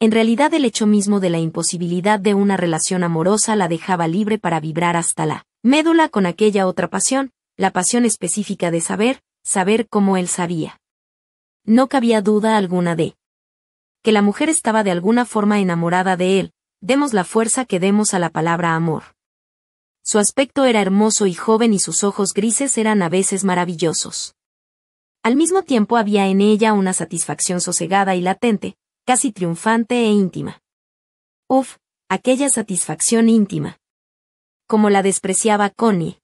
En realidad el hecho mismo de la imposibilidad de una relación amorosa la dejaba libre para vibrar hasta la médula con aquella otra pasión, la pasión específica de saber, saber cómo él sabía. No cabía duda alguna de que la mujer estaba de alguna forma enamorada de él, demos la fuerza que demos a la palabra amor. Su aspecto era hermoso y joven y sus ojos grises eran a veces maravillosos. Al mismo tiempo había en ella una satisfacción sosegada y latente, casi triunfante e íntima. Uf, aquella satisfacción íntima. Como la despreciaba Connie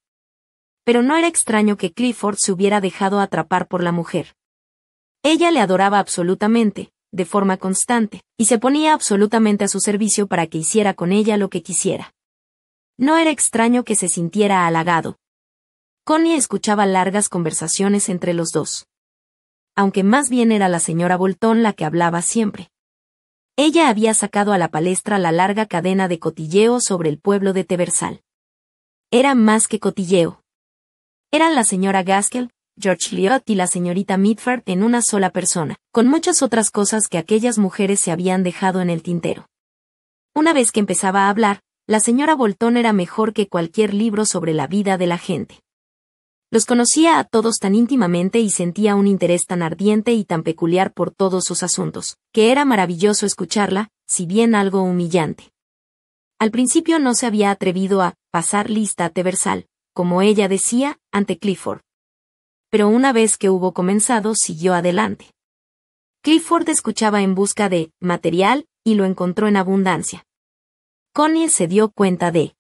pero no era extraño que Clifford se hubiera dejado atrapar por la mujer. Ella le adoraba absolutamente, de forma constante, y se ponía absolutamente a su servicio para que hiciera con ella lo que quisiera. No era extraño que se sintiera halagado. Connie escuchaba largas conversaciones entre los dos. Aunque más bien era la señora Boltón la que hablaba siempre. Ella había sacado a la palestra la larga cadena de cotilleo sobre el pueblo de Teversal. Era más que cotilleo. Eran la señora Gaskell, George Lyot y la señorita Mitford en una sola persona, con muchas otras cosas que aquellas mujeres se habían dejado en el tintero. Una vez que empezaba a hablar, la señora Bolton era mejor que cualquier libro sobre la vida de la gente. Los conocía a todos tan íntimamente y sentía un interés tan ardiente y tan peculiar por todos sus asuntos, que era maravilloso escucharla, si bien algo humillante. Al principio no se había atrevido a pasar lista a Teversal, como ella decía, ante Clifford. Pero una vez que hubo comenzado, siguió adelante. Clifford escuchaba en busca de material y lo encontró en abundancia. Connie se dio cuenta de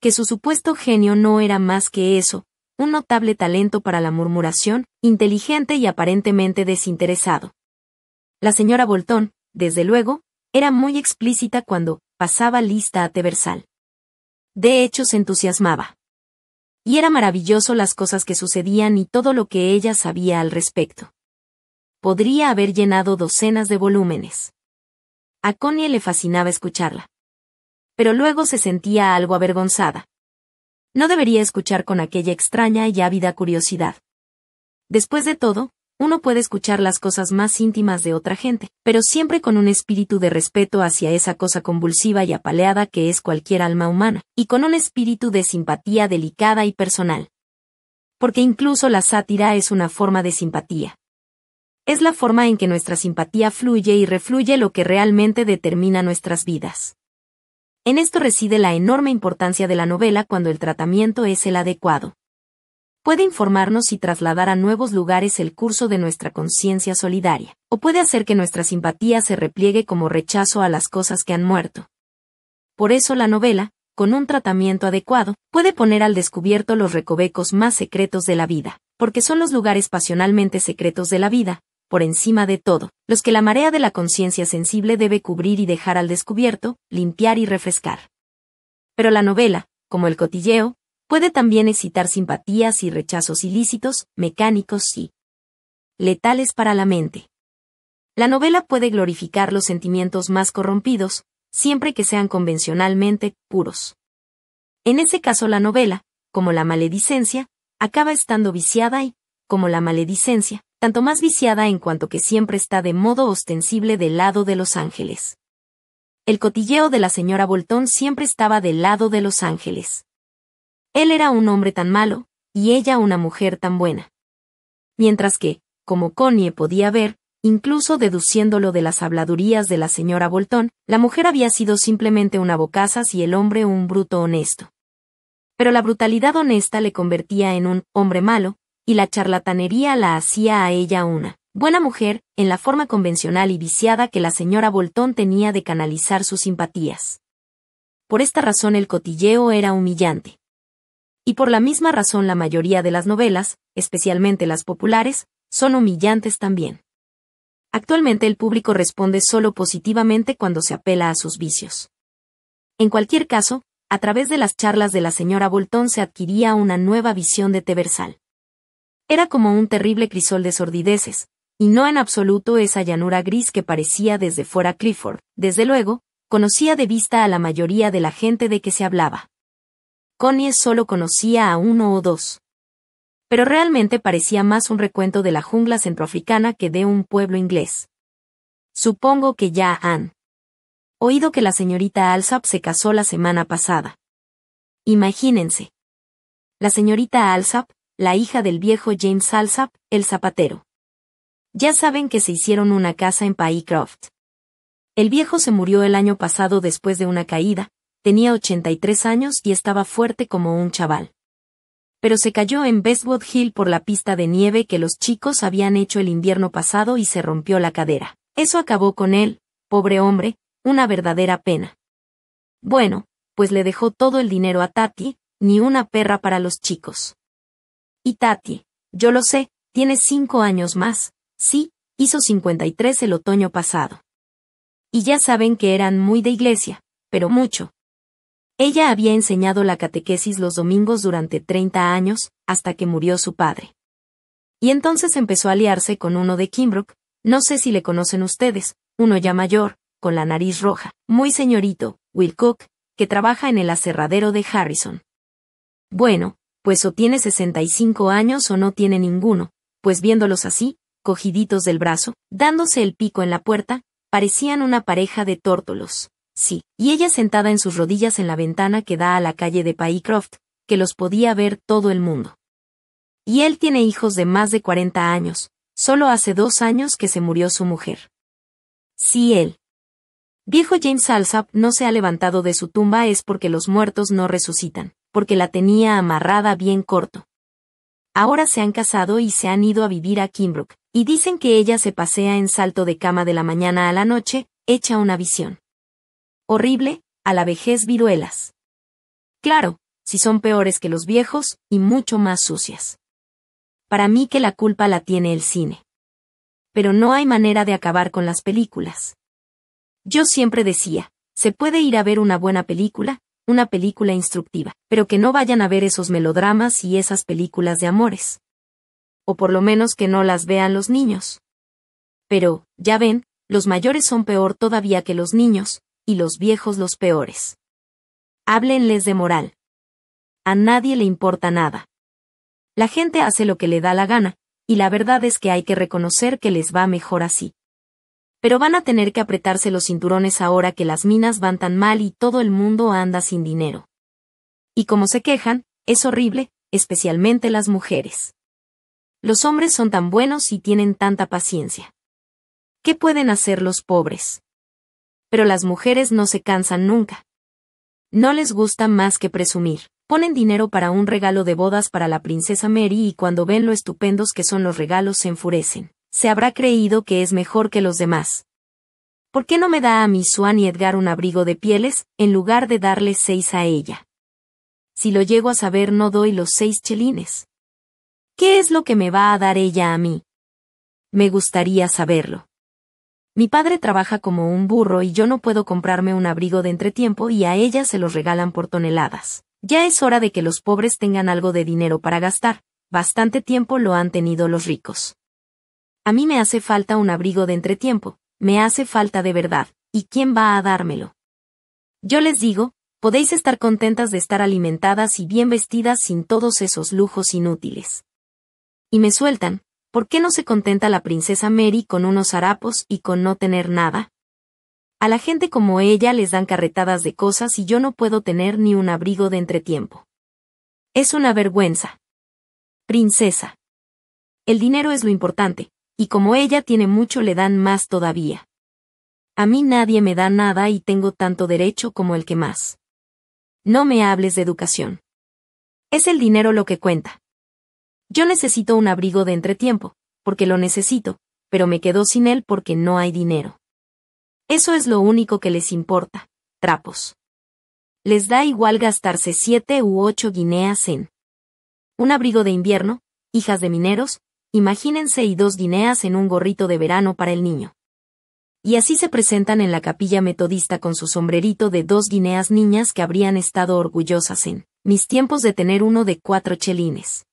que su supuesto genio no era más que eso, un notable talento para la murmuración, inteligente y aparentemente desinteresado. La señora Boltón, desde luego, era muy explícita cuando pasaba lista a Teversal. De hecho se entusiasmaba y era maravilloso las cosas que sucedían y todo lo que ella sabía al respecto. Podría haber llenado docenas de volúmenes. A Connie le fascinaba escucharla. Pero luego se sentía algo avergonzada. No debería escuchar con aquella extraña y ávida curiosidad. Después de todo, uno puede escuchar las cosas más íntimas de otra gente, pero siempre con un espíritu de respeto hacia esa cosa convulsiva y apaleada que es cualquier alma humana, y con un espíritu de simpatía delicada y personal. Porque incluso la sátira es una forma de simpatía. Es la forma en que nuestra simpatía fluye y refluye lo que realmente determina nuestras vidas. En esto reside la enorme importancia de la novela cuando el tratamiento es el adecuado. puede informarnos y trasladar a nuevos lugares el curso de nuestra conciencia solidaria, o puede hacer que nuestra simpatía se repliegue como rechazo a las cosas que han muerto. Por eso la novela, con un tratamiento adecuado, puede poner al descubierto los recovecos más secretos de la vida, porque son los lugares pasionalmente secretos de la vida, por encima de todo, los que la marea de la conciencia sensible debe cubrir y dejar al descubierto, limpiar y refrescar. Pero la novela, como el cotilleo, puede también excitar simpatías y rechazos ilícitos, mecánicos y letales para la mente. La novela puede glorificar los sentimientos más corrompidos, siempre que sean convencionalmente puros. En ese caso la novela, como la maledicencia, acaba estando viciada y, como la maledicencia, tanto más viciada en cuanto que siempre está de modo ostensible del lado de los ángeles. El cotilleo de la señora Boltón siempre estaba del lado de los ángeles. Él era un hombre tan malo, y ella una mujer tan buena. Mientras que, como Connie podía ver, incluso deduciéndolo de las habladurías de la señora Boltón, la mujer había sido simplemente una bocazas y el hombre un bruto honesto. Pero la brutalidad honesta le convertía en un hombre malo, y la charlatanería la hacía a ella una buena mujer, en la forma convencional y viciada que la señora Boltón tenía de canalizar sus simpatías. Por esta razón el cotilleo era humillante. Y por la misma razón la mayoría de las novelas, especialmente las populares, son humillantes también. Actualmente el público responde solo positivamente cuando se apela a sus vicios. En cualquier caso, a través de las charlas de la señora Boltón se adquiría una nueva visión de Teversal. Era como un terrible crisol de sordideces, y no en absoluto esa llanura gris que parecía desde fuera Clifford. Desde luego, conocía de vista a la mayoría de la gente de que se hablaba. Connie solo conocía a uno o dos. Pero realmente parecía más un recuento de la jungla centroafricana que de un pueblo inglés. Supongo que ya han oído que la señorita Alsop se casó la semana pasada. Imagínense. La señorita Alsop, la hija del viejo James Alsop, el zapatero. Ya saben que se hicieron una casa en Pycroft. El viejo se murió el año pasado después de una caída, tenía 83 años y estaba fuerte como un chaval. Pero se cayó en Bestwood Hill por la pista de nieve que los chicos habían hecho el invierno pasado y se rompió la cadera. Eso acabó con él, pobre hombre, una verdadera pena. Bueno, pues le dejó todo el dinero a Tati, ni una perra para los chicos. Y Tati, yo lo sé, tiene cinco años más, sí, hizo 53 el otoño pasado. Y ya saben que eran muy de iglesia, pero mucho. Ella había enseñado la catequesis los domingos durante 30 años, hasta que murió su padre. Y entonces empezó a aliarse con uno de Kimbrook, no sé si le conocen ustedes, uno ya mayor, con la nariz roja, muy señorito, Will Cook, que trabaja en el aserradero de Harrison. Bueno, pues o tiene 65 años o no tiene ninguno, pues viéndolos así, cogiditos del brazo, dándose el pico en la puerta, parecían una pareja de tórtolos. Sí, y ella sentada en sus rodillas en la ventana que da a la calle de Pycroft, que los podía ver todo el mundo. Y él tiene hijos de más de 40 años, solo hace dos años que se murió su mujer. Sí, él. Viejo James Alsop no se ha levantado de su tumba es porque los muertos no resucitan porque la tenía amarrada bien corto. Ahora se han casado y se han ido a vivir a Kimbrook, y dicen que ella se pasea en salto de cama de la mañana a la noche, hecha una visión. Horrible, a la vejez viruelas. Claro, si son peores que los viejos, y mucho más sucias. Para mí que la culpa la tiene el cine. Pero no hay manera de acabar con las películas. Yo siempre decía, se puede ir a ver una buena película, una película instructiva, pero que no vayan a ver esos melodramas y esas películas de amores. O por lo menos que no las vean los niños. Pero, ya ven, los mayores son peor todavía que los niños, y los viejos los peores. Háblenles de moral. A nadie le importa nada. La gente hace lo que le da la gana, y la verdad es que hay que reconocer que les va mejor así pero van a tener que apretarse los cinturones ahora que las minas van tan mal y todo el mundo anda sin dinero. Y como se quejan, es horrible, especialmente las mujeres. Los hombres son tan buenos y tienen tanta paciencia. ¿Qué pueden hacer los pobres? Pero las mujeres no se cansan nunca. No les gusta más que presumir. Ponen dinero para un regalo de bodas para la princesa Mary y cuando ven lo estupendos que son los regalos se enfurecen. Se habrá creído que es mejor que los demás. ¿Por qué no me da a mi Swan y Edgar un abrigo de pieles, en lugar de darles seis a ella? Si lo llego a saber no doy los seis chelines. ¿Qué es lo que me va a dar ella a mí? Me gustaría saberlo. Mi padre trabaja como un burro y yo no puedo comprarme un abrigo de entretiempo y a ella se los regalan por toneladas. Ya es hora de que los pobres tengan algo de dinero para gastar. Bastante tiempo lo han tenido los ricos. A mí me hace falta un abrigo de entretiempo, me hace falta de verdad, ¿y quién va a dármelo? Yo les digo, podéis estar contentas de estar alimentadas y bien vestidas sin todos esos lujos inútiles. Y me sueltan, ¿por qué no se contenta la princesa Mary con unos harapos y con no tener nada? A la gente como ella les dan carretadas de cosas y yo no puedo tener ni un abrigo de entretiempo. Es una vergüenza. Princesa. El dinero es lo importante, y como ella tiene mucho le dan más todavía. A mí nadie me da nada y tengo tanto derecho como el que más. No me hables de educación. Es el dinero lo que cuenta. Yo necesito un abrigo de entretiempo, porque lo necesito, pero me quedo sin él porque no hay dinero. Eso es lo único que les importa, trapos. Les da igual gastarse siete u ocho guineas en un abrigo de invierno, hijas de mineros, imagínense y dos guineas en un gorrito de verano para el niño. Y así se presentan en la capilla metodista con su sombrerito de dos guineas niñas que habrían estado orgullosas en mis tiempos de tener uno de cuatro chelines.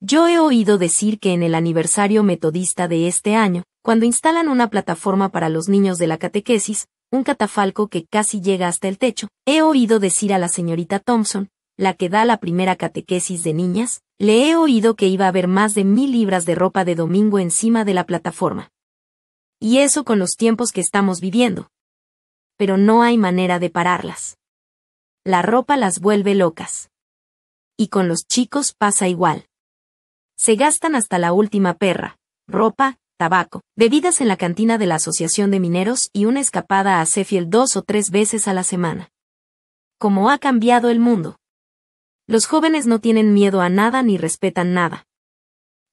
Yo he oído decir que en el aniversario metodista de este año, cuando instalan una plataforma para los niños de la catequesis, un catafalco que casi llega hasta el techo, he oído decir a la señorita Thompson, la que da la primera catequesis de niñas, le he oído que iba a haber más de mil libras de ropa de domingo encima de la plataforma. Y eso con los tiempos que estamos viviendo. Pero no hay manera de pararlas. La ropa las vuelve locas. Y con los chicos pasa igual. Se gastan hasta la última perra, ropa, tabaco, bebidas en la cantina de la Asociación de Mineros y una escapada a Sheffield dos o tres veces a la semana. ¿Cómo ha cambiado el mundo? Los jóvenes no tienen miedo a nada ni respetan nada.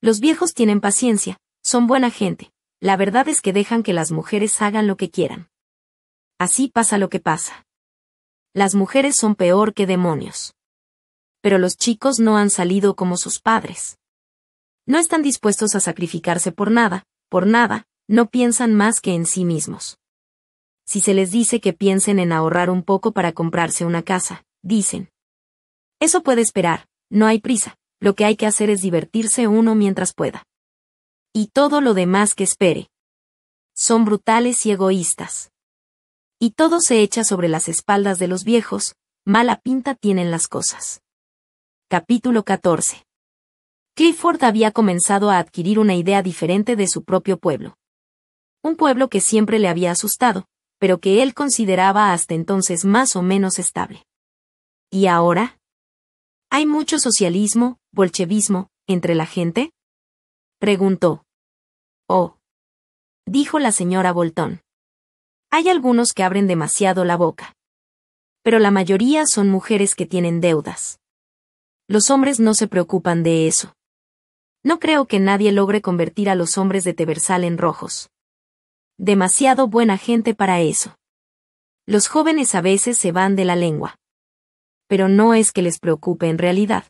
Los viejos tienen paciencia, son buena gente, la verdad es que dejan que las mujeres hagan lo que quieran. Así pasa lo que pasa. Las mujeres son peor que demonios. Pero los chicos no han salido como sus padres. No están dispuestos a sacrificarse por nada, por nada, no piensan más que en sí mismos. Si se les dice que piensen en ahorrar un poco para comprarse una casa, dicen. Eso puede esperar, no hay prisa, lo que hay que hacer es divertirse uno mientras pueda. Y todo lo demás que espere. Son brutales y egoístas. Y todo se echa sobre las espaldas de los viejos, mala pinta tienen las cosas. Capítulo 14. Clifford había comenzado a adquirir una idea diferente de su propio pueblo. Un pueblo que siempre le había asustado, pero que él consideraba hasta entonces más o menos estable. ¿Y ahora? ¿Hay mucho socialismo, bolchevismo, entre la gente? Preguntó. Oh. Dijo la señora Boltón. Hay algunos que abren demasiado la boca. Pero la mayoría son mujeres que tienen deudas. Los hombres no se preocupan de eso. No creo que nadie logre convertir a los hombres de Teversal en rojos. Demasiado buena gente para eso. Los jóvenes a veces se van de la lengua. Pero no es que les preocupe en realidad.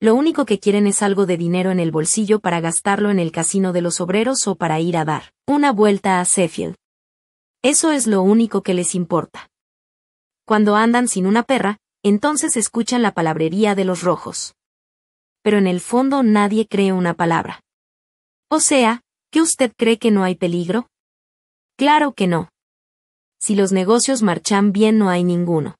Lo único que quieren es algo de dinero en el bolsillo para gastarlo en el casino de los obreros o para ir a dar una vuelta a Sheffield. Eso es lo único que les importa. Cuando andan sin una perra, entonces escuchan la palabrería de los rojos pero en el fondo nadie cree una palabra. O sea, ¿que usted cree que no hay peligro? Claro que no. Si los negocios marchan bien no hay ninguno.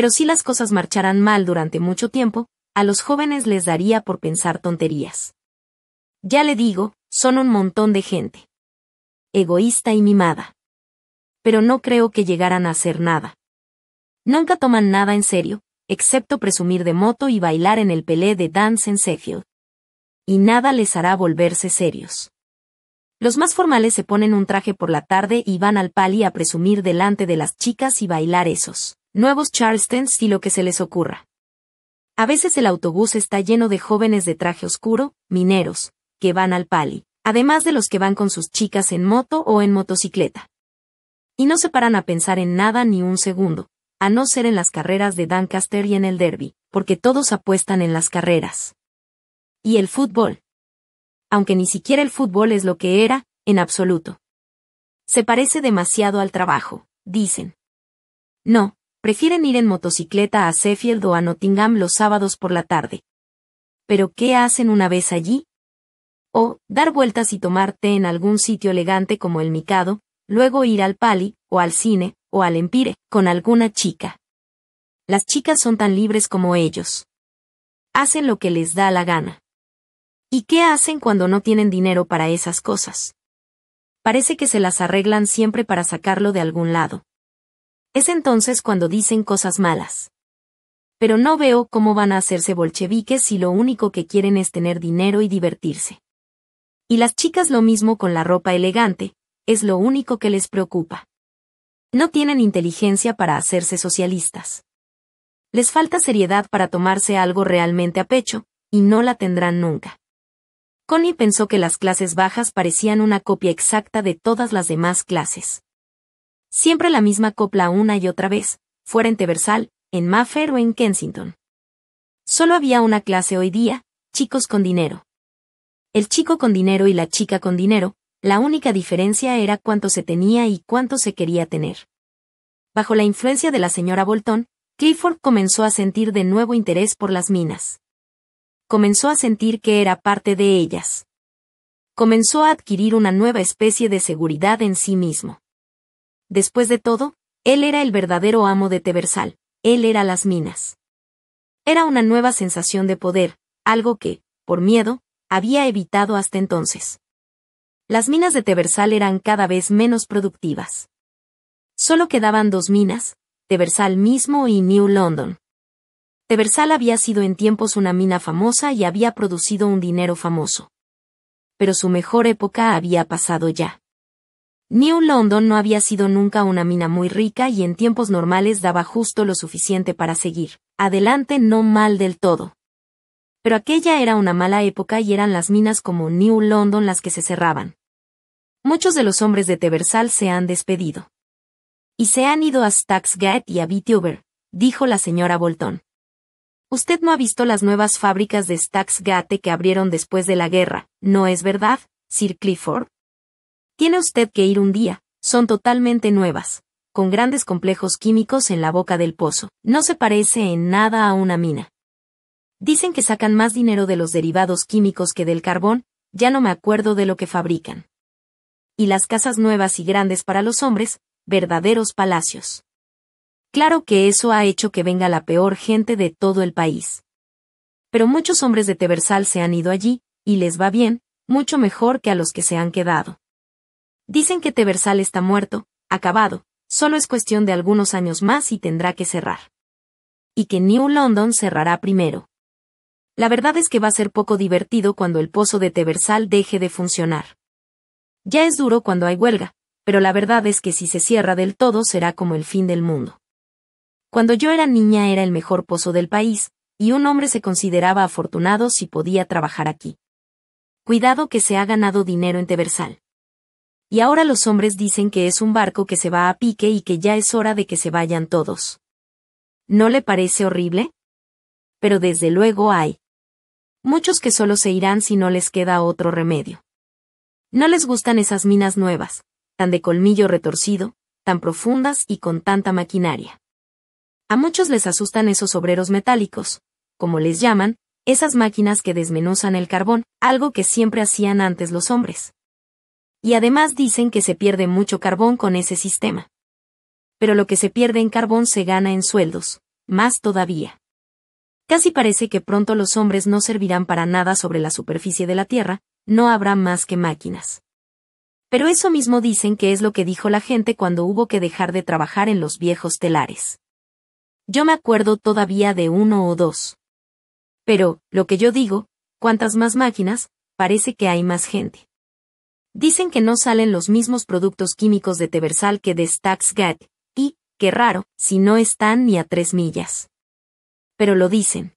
Pero si las cosas marcharan mal durante mucho tiempo, a los jóvenes les daría por pensar tonterías. Ya le digo, son un montón de gente. Egoísta y mimada. Pero no creo que llegaran a hacer nada. Nunca toman nada en serio, excepto presumir de moto y bailar en el pelé de Dance en Sheffield. Y nada les hará volverse serios. Los más formales se ponen un traje por la tarde y van al pali a presumir delante de las chicas y bailar esos nuevos charlestons y lo que se les ocurra. A veces el autobús está lleno de jóvenes de traje oscuro, mineros, que van al pali, además de los que van con sus chicas en moto o en motocicleta. Y no se paran a pensar en nada ni un segundo, a no ser en las carreras de Doncaster y en el derby, porque todos apuestan en las carreras. Y el fútbol. Aunque ni siquiera el fútbol es lo que era, en absoluto. Se parece demasiado al trabajo, dicen. No, prefieren ir en motocicleta a Sheffield o a Nottingham los sábados por la tarde. ¿Pero qué hacen una vez allí? O, dar vueltas y tomar té en algún sitio elegante como el Mikado, luego ir al Pali, o al cine, o al Empire, con alguna chica. Las chicas son tan libres como ellos. Hacen lo que les da la gana. ¿Y qué hacen cuando no tienen dinero para esas cosas? Parece que se las arreglan siempre para sacarlo de algún lado. Es entonces cuando dicen cosas malas. Pero no veo cómo van a hacerse bolcheviques si lo único que quieren es tener dinero y divertirse. Y las chicas lo mismo con la ropa elegante, es lo único que les preocupa. No tienen inteligencia para hacerse socialistas. Les falta seriedad para tomarse algo realmente a pecho, y no la tendrán nunca. Connie pensó que las clases bajas parecían una copia exacta de todas las demás clases. Siempre la misma copla una y otra vez, fuera en Teversal, en Maffer o en Kensington. Solo había una clase hoy día, chicos con dinero. El chico con dinero y la chica con dinero, la única diferencia era cuánto se tenía y cuánto se quería tener. Bajo la influencia de la señora Bolton, Clifford comenzó a sentir de nuevo interés por las minas. Comenzó a sentir que era parte de ellas. Comenzó a adquirir una nueva especie de seguridad en sí mismo. Después de todo, él era el verdadero amo de Teversal, él era las minas. Era una nueva sensación de poder, algo que, por miedo, había evitado hasta entonces. Las minas de Teversal eran cada vez menos productivas. Solo quedaban dos minas, Teversal mismo y New London. Teversal había sido en tiempos una mina famosa y había producido un dinero famoso. Pero su mejor época había pasado ya. New London no había sido nunca una mina muy rica y en tiempos normales daba justo lo suficiente para seguir. Adelante no mal del todo. Pero aquella era una mala época y eran las minas como New London las que se cerraban. Muchos de los hombres de Teversal se han despedido. Y se han ido a Stacksgate y a Bituber, dijo la señora Bolton. Usted no ha visto las nuevas fábricas de Stacksgate que abrieron después de la guerra, ¿no es verdad, Sir Clifford? Tiene usted que ir un día, son totalmente nuevas, con grandes complejos químicos en la boca del pozo, no se parece en nada a una mina. Dicen que sacan más dinero de los derivados químicos que del carbón, ya no me acuerdo de lo que fabrican. Y las casas nuevas y grandes para los hombres, verdaderos palacios. Claro que eso ha hecho que venga la peor gente de todo el país. Pero muchos hombres de Teversal se han ido allí, y les va bien, mucho mejor que a los que se han quedado. Dicen que Teversal está muerto, acabado, solo es cuestión de algunos años más y tendrá que cerrar. Y que New London cerrará primero. La verdad es que va a ser poco divertido cuando el pozo de Teversal deje de funcionar. Ya es duro cuando hay huelga, pero la verdad es que si se cierra del todo será como el fin del mundo. Cuando yo era niña era el mejor pozo del país, y un hombre se consideraba afortunado si podía trabajar aquí. Cuidado que se ha ganado dinero en Teversal. Y ahora los hombres dicen que es un barco que se va a pique y que ya es hora de que se vayan todos. ¿No le parece horrible? Pero desde luego hay. Muchos que solo se irán si no les queda otro remedio. No les gustan esas minas nuevas, tan de colmillo retorcido, tan profundas y con tanta maquinaria. A muchos les asustan esos obreros metálicos, como les llaman, esas máquinas que desmenuzan el carbón, algo que siempre hacían antes los hombres y además dicen que se pierde mucho carbón con ese sistema. Pero lo que se pierde en carbón se gana en sueldos, más todavía. Casi parece que pronto los hombres no servirán para nada sobre la superficie de la Tierra, no habrá más que máquinas. Pero eso mismo dicen que es lo que dijo la gente cuando hubo que dejar de trabajar en los viejos telares. Yo me acuerdo todavía de uno o dos. Pero, lo que yo digo, cuantas más máquinas, parece que hay más gente. Dicen que no salen los mismos productos químicos de Teversal que de Stacksgate, y, qué raro, si no están ni a tres millas. Pero lo dicen.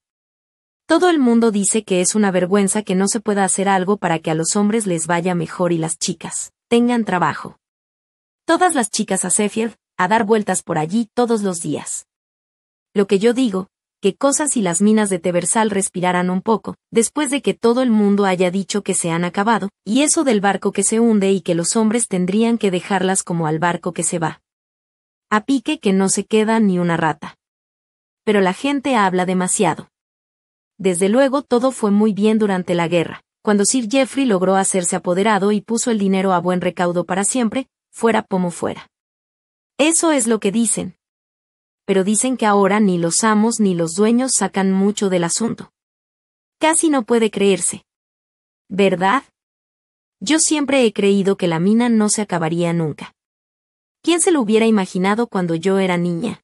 Todo el mundo dice que es una vergüenza que no se pueda hacer algo para que a los hombres les vaya mejor y las chicas tengan trabajo. Todas las chicas a Sheffield, a dar vueltas por allí todos los días. Lo que yo digo, que cosas y las minas de Teversal respiraran un poco, después de que todo el mundo haya dicho que se han acabado, y eso del barco que se hunde y que los hombres tendrían que dejarlas como al barco que se va. A pique que no se queda ni una rata. Pero la gente habla demasiado. Desde luego todo fue muy bien durante la guerra, cuando Sir Geoffrey logró hacerse apoderado y puso el dinero a buen recaudo para siempre, fuera como fuera. Eso es lo que dicen, pero dicen que ahora ni los amos ni los dueños sacan mucho del asunto. Casi no puede creerse. ¿Verdad? Yo siempre he creído que la mina no se acabaría nunca. ¿Quién se lo hubiera imaginado cuando yo era niña?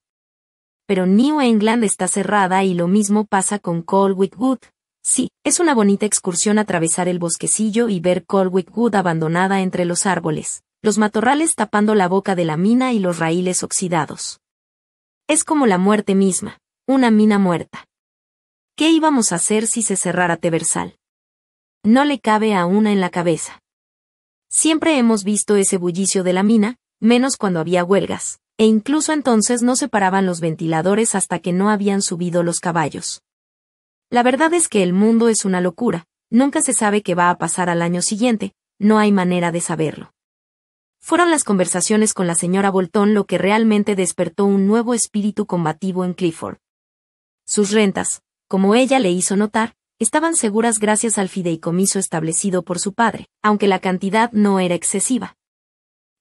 Pero New England está cerrada y lo mismo pasa con Colwick Wood. Sí, es una bonita excursión atravesar el bosquecillo y ver Colwick Wood abandonada entre los árboles, los matorrales tapando la boca de la mina y los raíles oxidados. Es como la muerte misma, una mina muerta. ¿Qué íbamos a hacer si se cerrara Teversal? No le cabe a una en la cabeza. Siempre hemos visto ese bullicio de la mina, menos cuando había huelgas, e incluso entonces no se paraban los ventiladores hasta que no habían subido los caballos. La verdad es que el mundo es una locura, nunca se sabe qué va a pasar al año siguiente, no hay manera de saberlo. Fueron las conversaciones con la señora Bolton lo que realmente despertó un nuevo espíritu combativo en Clifford. Sus rentas, como ella le hizo notar, estaban seguras gracias al fideicomiso establecido por su padre, aunque la cantidad no era excesiva.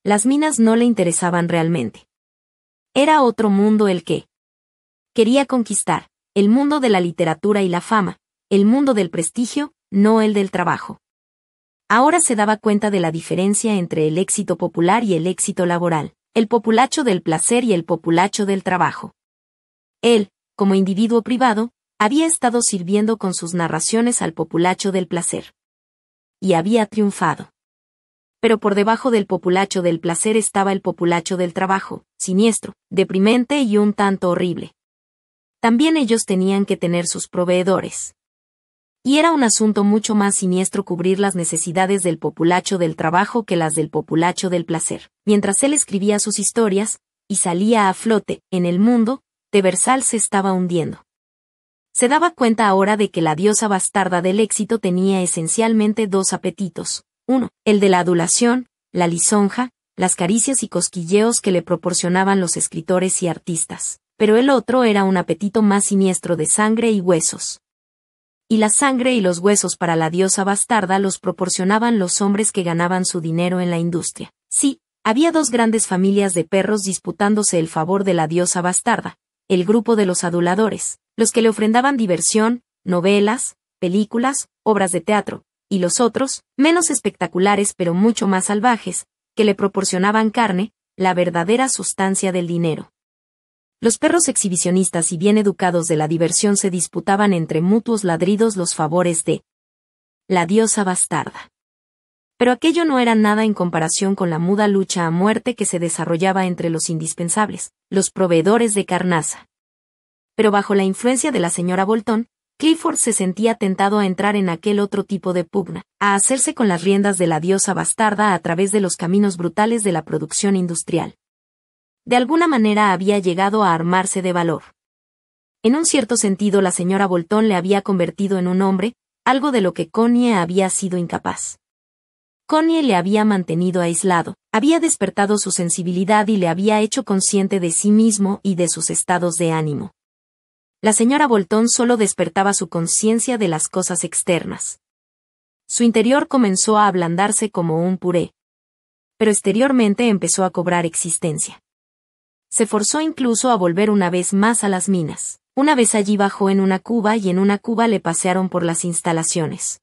Las minas no le interesaban realmente. Era otro mundo el que quería conquistar, el mundo de la literatura y la fama, el mundo del prestigio, no el del trabajo. Ahora se daba cuenta de la diferencia entre el éxito popular y el éxito laboral, el populacho del placer y el populacho del trabajo. Él, como individuo privado, había estado sirviendo con sus narraciones al populacho del placer. Y había triunfado. Pero por debajo del populacho del placer estaba el populacho del trabajo, siniestro, deprimente y un tanto horrible. También ellos tenían que tener sus proveedores y era un asunto mucho más siniestro cubrir las necesidades del populacho del trabajo que las del populacho del placer. Mientras él escribía sus historias, y salía a flote, en el mundo, de Versal se estaba hundiendo. Se daba cuenta ahora de que la diosa bastarda del éxito tenía esencialmente dos apetitos. Uno, el de la adulación, la lisonja, las caricias y cosquilleos que le proporcionaban los escritores y artistas. Pero el otro era un apetito más siniestro de sangre y huesos y la sangre y los huesos para la diosa bastarda los proporcionaban los hombres que ganaban su dinero en la industria. Sí, había dos grandes familias de perros disputándose el favor de la diosa bastarda, el grupo de los aduladores, los que le ofrendaban diversión, novelas, películas, obras de teatro, y los otros, menos espectaculares pero mucho más salvajes, que le proporcionaban carne, la verdadera sustancia del dinero. Los perros exhibicionistas y bien educados de la diversión se disputaban entre mutuos ladridos los favores de la diosa bastarda. Pero aquello no era nada en comparación con la muda lucha a muerte que se desarrollaba entre los indispensables, los proveedores de carnaza. Pero bajo la influencia de la señora Bolton, Clifford se sentía tentado a entrar en aquel otro tipo de pugna, a hacerse con las riendas de la diosa bastarda a través de los caminos brutales de la producción industrial de alguna manera había llegado a armarse de valor. En un cierto sentido la señora Bolton le había convertido en un hombre, algo de lo que Connie había sido incapaz. Connie le había mantenido aislado, había despertado su sensibilidad y le había hecho consciente de sí mismo y de sus estados de ánimo. La señora Bolton solo despertaba su conciencia de las cosas externas. Su interior comenzó a ablandarse como un puré. Pero exteriormente empezó a cobrar existencia se forzó incluso a volver una vez más a las minas. Una vez allí bajó en una cuba y en una cuba le pasearon por las instalaciones.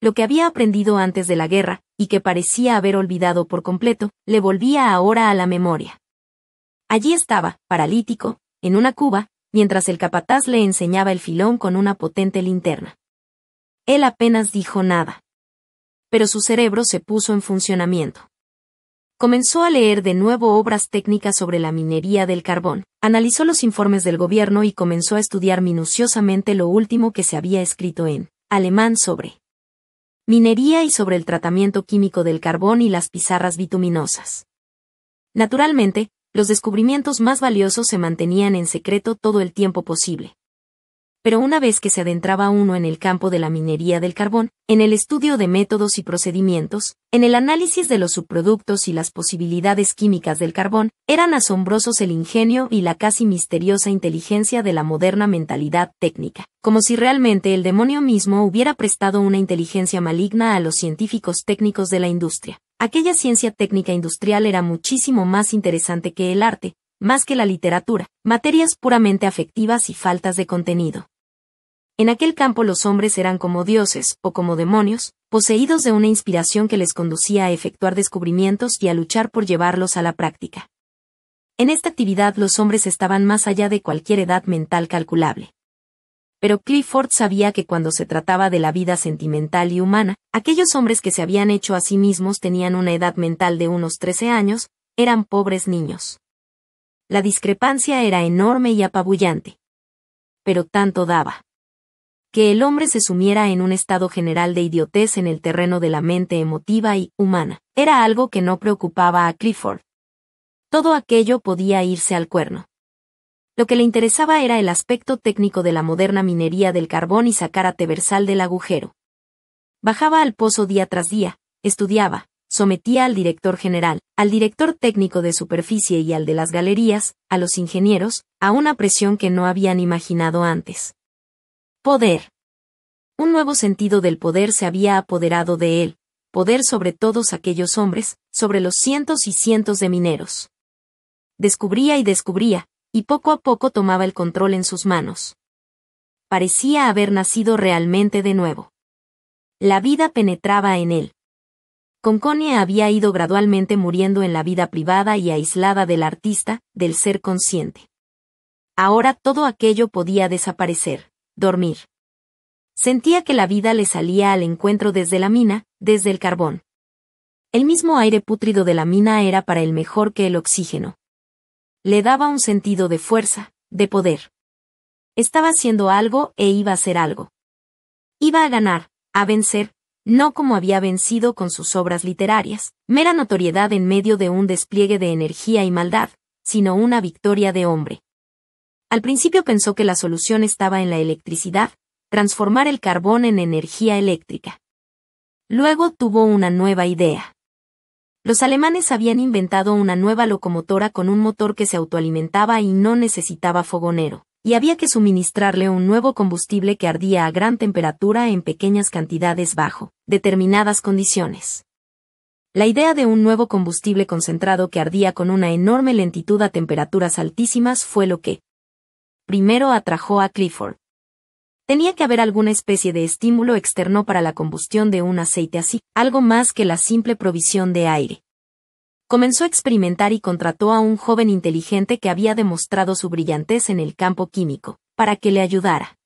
Lo que había aprendido antes de la guerra, y que parecía haber olvidado por completo, le volvía ahora a la memoria. Allí estaba, paralítico, en una cuba, mientras el capataz le enseñaba el filón con una potente linterna. Él apenas dijo nada. Pero su cerebro se puso en funcionamiento. Comenzó a leer de nuevo obras técnicas sobre la minería del carbón, analizó los informes del gobierno y comenzó a estudiar minuciosamente lo último que se había escrito en alemán sobre minería y sobre el tratamiento químico del carbón y las pizarras bituminosas. Naturalmente, los descubrimientos más valiosos se mantenían en secreto todo el tiempo posible pero una vez que se adentraba uno en el campo de la minería del carbón, en el estudio de métodos y procedimientos, en el análisis de los subproductos y las posibilidades químicas del carbón, eran asombrosos el ingenio y la casi misteriosa inteligencia de la moderna mentalidad técnica, como si realmente el demonio mismo hubiera prestado una inteligencia maligna a los científicos técnicos de la industria. Aquella ciencia técnica industrial era muchísimo más interesante que el arte, más que la literatura, materias puramente afectivas y faltas de contenido. En aquel campo los hombres eran como dioses, o como demonios, poseídos de una inspiración que les conducía a efectuar descubrimientos y a luchar por llevarlos a la práctica. En esta actividad los hombres estaban más allá de cualquier edad mental calculable. Pero Clifford sabía que cuando se trataba de la vida sentimental y humana, aquellos hombres que se habían hecho a sí mismos tenían una edad mental de unos 13 años, eran pobres niños la discrepancia era enorme y apabullante. Pero tanto daba. Que el hombre se sumiera en un estado general de idiotez en el terreno de la mente emotiva y humana, era algo que no preocupaba a Clifford. Todo aquello podía irse al cuerno. Lo que le interesaba era el aspecto técnico de la moderna minería del carbón y sacar a Teversal del agujero. Bajaba al pozo día tras día, estudiaba, sometía al director general, al director técnico de superficie y al de las galerías, a los ingenieros, a una presión que no habían imaginado antes. Poder. Un nuevo sentido del poder se había apoderado de él, poder sobre todos aquellos hombres, sobre los cientos y cientos de mineros. Descubría y descubría, y poco a poco tomaba el control en sus manos. Parecía haber nacido realmente de nuevo. La vida penetraba en él. Conconia había ido gradualmente muriendo en la vida privada y aislada del artista, del ser consciente. Ahora todo aquello podía desaparecer, dormir. Sentía que la vida le salía al encuentro desde la mina, desde el carbón. El mismo aire pútrido de la mina era para él mejor que el oxígeno. Le daba un sentido de fuerza, de poder. Estaba haciendo algo e iba a hacer algo. Iba a ganar, a vencer, no como había vencido con sus obras literarias, mera notoriedad en medio de un despliegue de energía y maldad, sino una victoria de hombre. Al principio pensó que la solución estaba en la electricidad, transformar el carbón en energía eléctrica. Luego tuvo una nueva idea. Los alemanes habían inventado una nueva locomotora con un motor que se autoalimentaba y no necesitaba fogonero y había que suministrarle un nuevo combustible que ardía a gran temperatura en pequeñas cantidades bajo determinadas condiciones. La idea de un nuevo combustible concentrado que ardía con una enorme lentitud a temperaturas altísimas fue lo que primero atrajo a Clifford. Tenía que haber alguna especie de estímulo externo para la combustión de un aceite así, algo más que la simple provisión de aire comenzó a experimentar y contrató a un joven inteligente que había demostrado su brillantez en el campo químico, para que le ayudara.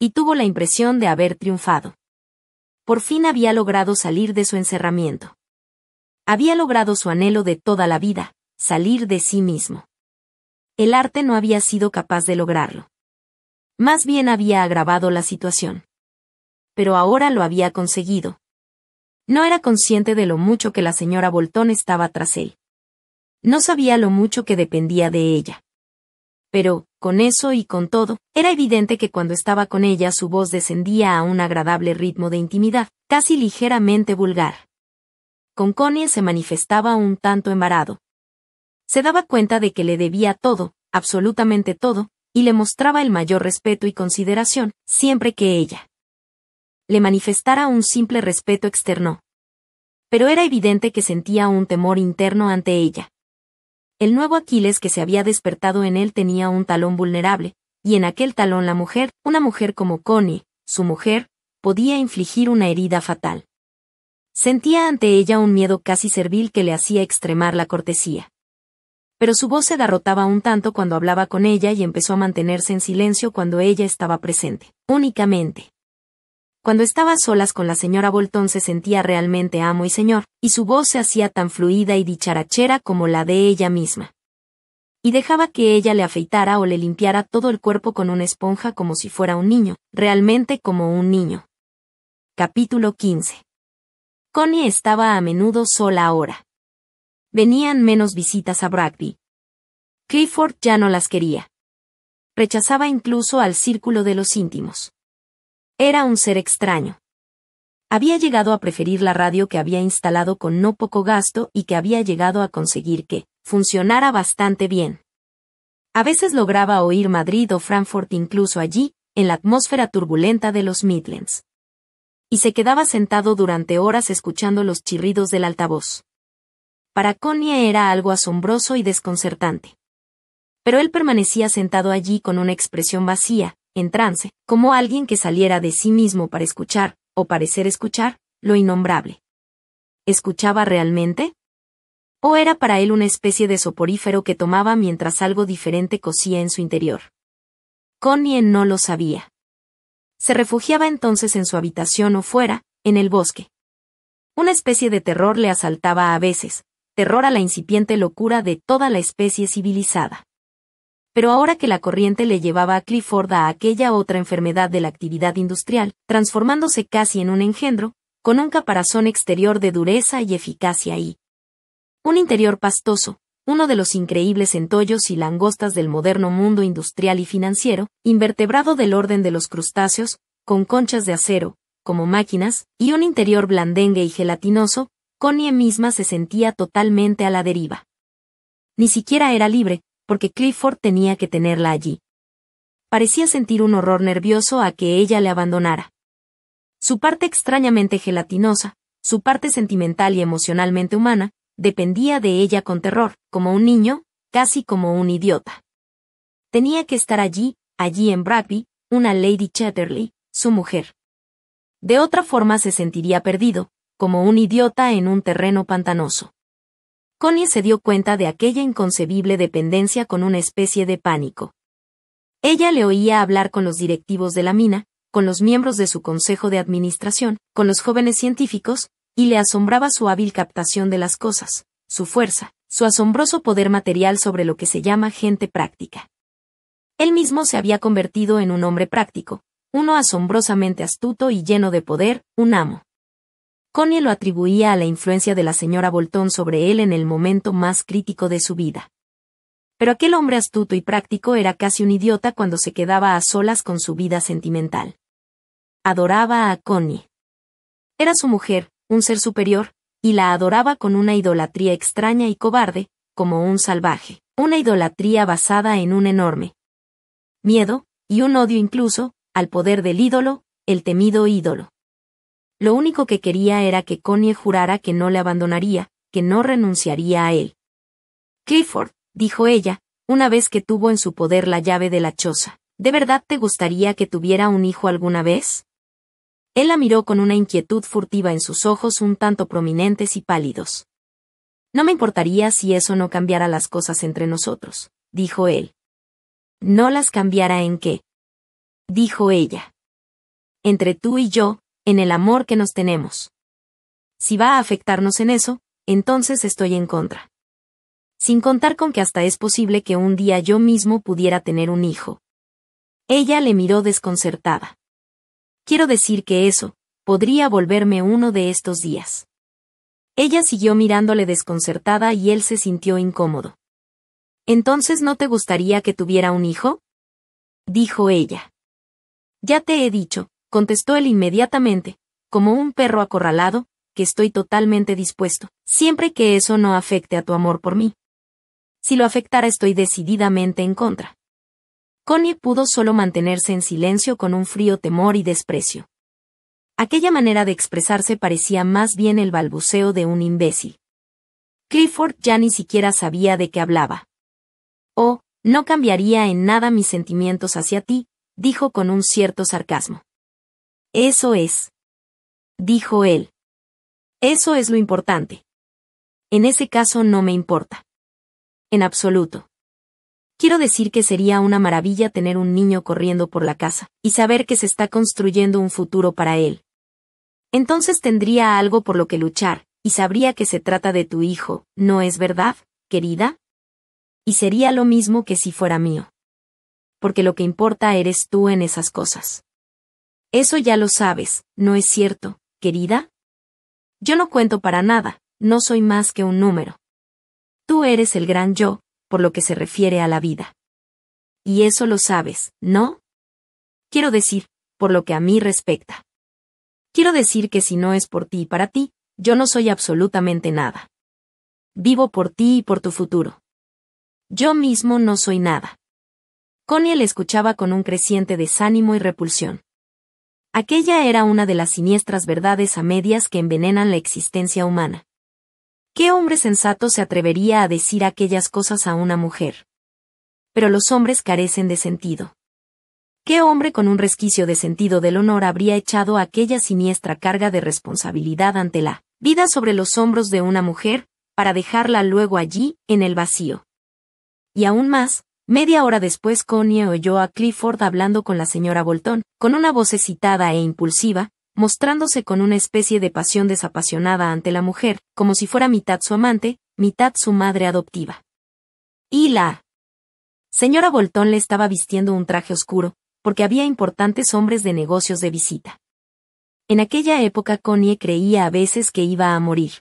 Y tuvo la impresión de haber triunfado. Por fin había logrado salir de su encerramiento. Había logrado su anhelo de toda la vida, salir de sí mismo. El arte no había sido capaz de lograrlo. Más bien había agravado la situación. Pero ahora lo había conseguido, no era consciente de lo mucho que la señora Boltón estaba tras él. No sabía lo mucho que dependía de ella. Pero, con eso y con todo, era evidente que cuando estaba con ella su voz descendía a un agradable ritmo de intimidad, casi ligeramente vulgar. Con Connie se manifestaba un tanto embarado. Se daba cuenta de que le debía todo, absolutamente todo, y le mostraba el mayor respeto y consideración, siempre que ella le manifestara un simple respeto externo. Pero era evidente que sentía un temor interno ante ella. El nuevo Aquiles que se había despertado en él tenía un talón vulnerable, y en aquel talón la mujer, una mujer como Connie, su mujer, podía infligir una herida fatal. Sentía ante ella un miedo casi servil que le hacía extremar la cortesía. Pero su voz se derrotaba un tanto cuando hablaba con ella y empezó a mantenerse en silencio cuando ella estaba presente, únicamente. Cuando estaba a solas con la señora Bolton se sentía realmente amo y señor, y su voz se hacía tan fluida y dicharachera como la de ella misma. Y dejaba que ella le afeitara o le limpiara todo el cuerpo con una esponja como si fuera un niño, realmente como un niño. Capítulo 15. Connie estaba a menudo sola ahora. Venían menos visitas a Bragby. Clifford ya no las quería. Rechazaba incluso al círculo de los íntimos. Era un ser extraño. Había llegado a preferir la radio que había instalado con no poco gasto y que había llegado a conseguir que funcionara bastante bien. A veces lograba oír Madrid o Frankfurt incluso allí, en la atmósfera turbulenta de los Midlands. Y se quedaba sentado durante horas escuchando los chirridos del altavoz. Para Connie era algo asombroso y desconcertante. Pero él permanecía sentado allí con una expresión vacía, en trance, como alguien que saliera de sí mismo para escuchar, o parecer escuchar, lo innombrable. ¿Escuchaba realmente? ¿O era para él una especie de soporífero que tomaba mientras algo diferente cosía en su interior? Connie no lo sabía. Se refugiaba entonces en su habitación o fuera, en el bosque. Una especie de terror le asaltaba a veces, terror a la incipiente locura de toda la especie civilizada. Pero ahora que la corriente le llevaba a Clifford a aquella otra enfermedad de la actividad industrial, transformándose casi en un engendro, con un caparazón exterior de dureza y eficacia y un interior pastoso, uno de los increíbles entollos y langostas del moderno mundo industrial y financiero, invertebrado del orden de los crustáceos, con conchas de acero, como máquinas, y un interior blandengue y gelatinoso, Connie misma se sentía totalmente a la deriva. Ni siquiera era libre, porque Clifford tenía que tenerla allí. Parecía sentir un horror nervioso a que ella le abandonara. Su parte extrañamente gelatinosa, su parte sentimental y emocionalmente humana, dependía de ella con terror, como un niño, casi como un idiota. Tenía que estar allí, allí en Bradby, una Lady Chatterley, su mujer. De otra forma se sentiría perdido, como un idiota en un terreno pantanoso. Connie se dio cuenta de aquella inconcebible dependencia con una especie de pánico. Ella le oía hablar con los directivos de la mina, con los miembros de su consejo de administración, con los jóvenes científicos, y le asombraba su hábil captación de las cosas, su fuerza, su asombroso poder material sobre lo que se llama gente práctica. Él mismo se había convertido en un hombre práctico, uno asombrosamente astuto y lleno de poder, un amo. Connie lo atribuía a la influencia de la señora Bolton sobre él en el momento más crítico de su vida. Pero aquel hombre astuto y práctico era casi un idiota cuando se quedaba a solas con su vida sentimental. Adoraba a Connie. Era su mujer, un ser superior, y la adoraba con una idolatría extraña y cobarde, como un salvaje, una idolatría basada en un enorme miedo, y un odio incluso, al poder del ídolo, el temido ídolo. Lo único que quería era que Connie jurara que no le abandonaría, que no renunciaría a él. Clifford, dijo ella, una vez que tuvo en su poder la llave de la choza, ¿de verdad te gustaría que tuviera un hijo alguna vez? Él la miró con una inquietud furtiva en sus ojos un tanto prominentes y pálidos. No me importaría si eso no cambiara las cosas entre nosotros, dijo él. ¿No las cambiara en qué? dijo ella. Entre tú y yo, en el amor que nos tenemos. Si va a afectarnos en eso, entonces estoy en contra. Sin contar con que hasta es posible que un día yo mismo pudiera tener un hijo. Ella le miró desconcertada. Quiero decir que eso, podría volverme uno de estos días. Ella siguió mirándole desconcertada y él se sintió incómodo. ¿Entonces no te gustaría que tuviera un hijo? dijo ella. Ya te he dicho, contestó él inmediatamente, como un perro acorralado, que estoy totalmente dispuesto, siempre que eso no afecte a tu amor por mí. Si lo afectara estoy decididamente en contra. Connie pudo solo mantenerse en silencio con un frío temor y desprecio. Aquella manera de expresarse parecía más bien el balbuceo de un imbécil. Clifford ya ni siquiera sabía de qué hablaba. Oh, no cambiaría en nada mis sentimientos hacia ti, dijo con un cierto sarcasmo. Eso es. Dijo él. Eso es lo importante. En ese caso no me importa. En absoluto. Quiero decir que sería una maravilla tener un niño corriendo por la casa, y saber que se está construyendo un futuro para él. Entonces tendría algo por lo que luchar, y sabría que se trata de tu hijo, ¿no es verdad, querida? Y sería lo mismo que si fuera mío. Porque lo que importa eres tú en esas cosas. Eso ya lo sabes, ¿no es cierto, querida? Yo no cuento para nada, no soy más que un número. Tú eres el gran yo, por lo que se refiere a la vida. Y eso lo sabes, ¿no? Quiero decir, por lo que a mí respecta. Quiero decir que si no es por ti y para ti, yo no soy absolutamente nada. Vivo por ti y por tu futuro. Yo mismo no soy nada. Connie le escuchaba con un creciente desánimo y repulsión. Aquella era una de las siniestras verdades a medias que envenenan la existencia humana. ¿Qué hombre sensato se atrevería a decir aquellas cosas a una mujer? Pero los hombres carecen de sentido. ¿Qué hombre con un resquicio de sentido del honor habría echado aquella siniestra carga de responsabilidad ante la vida sobre los hombros de una mujer, para dejarla luego allí, en el vacío? Y aún más, media hora después Connie oyó a Clifford hablando con la señora Bolton, con una voz excitada e impulsiva, mostrándose con una especie de pasión desapasionada ante la mujer, como si fuera mitad su amante, mitad su madre adoptiva. Y la señora Bolton le estaba vistiendo un traje oscuro, porque había importantes hombres de negocios de visita. En aquella época Connie creía a veces que iba a morir.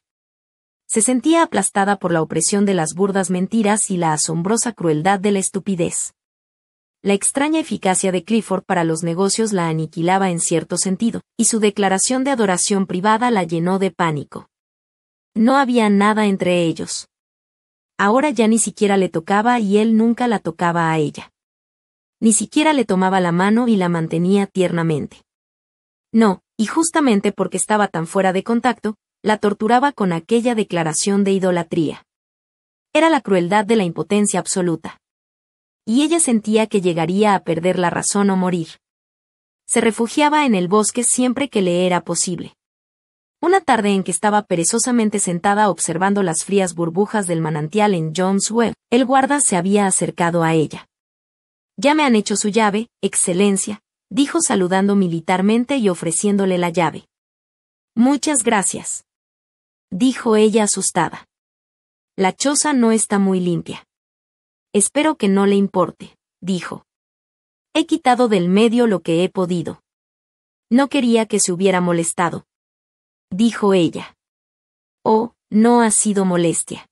Se sentía aplastada por la opresión de las burdas mentiras y la asombrosa crueldad de la estupidez. La extraña eficacia de Clifford para los negocios la aniquilaba en cierto sentido, y su declaración de adoración privada la llenó de pánico. No había nada entre ellos. Ahora ya ni siquiera le tocaba y él nunca la tocaba a ella ni siquiera le tomaba la mano y la mantenía tiernamente. No, y justamente porque estaba tan fuera de contacto, la torturaba con aquella declaración de idolatría. Era la crueldad de la impotencia absoluta. Y ella sentía que llegaría a perder la razón o morir. Se refugiaba en el bosque siempre que le era posible. Una tarde en que estaba perezosamente sentada observando las frías burbujas del manantial en Jones Well, el guarda se había acercado a ella. Ya me han hecho su llave, Excelencia, dijo saludando militarmente y ofreciéndole la llave. Muchas gracias. Dijo ella asustada. La choza no está muy limpia. Espero que no le importe, dijo. He quitado del medio lo que he podido. No quería que se hubiera molestado. Dijo ella. Oh, no ha sido molestia.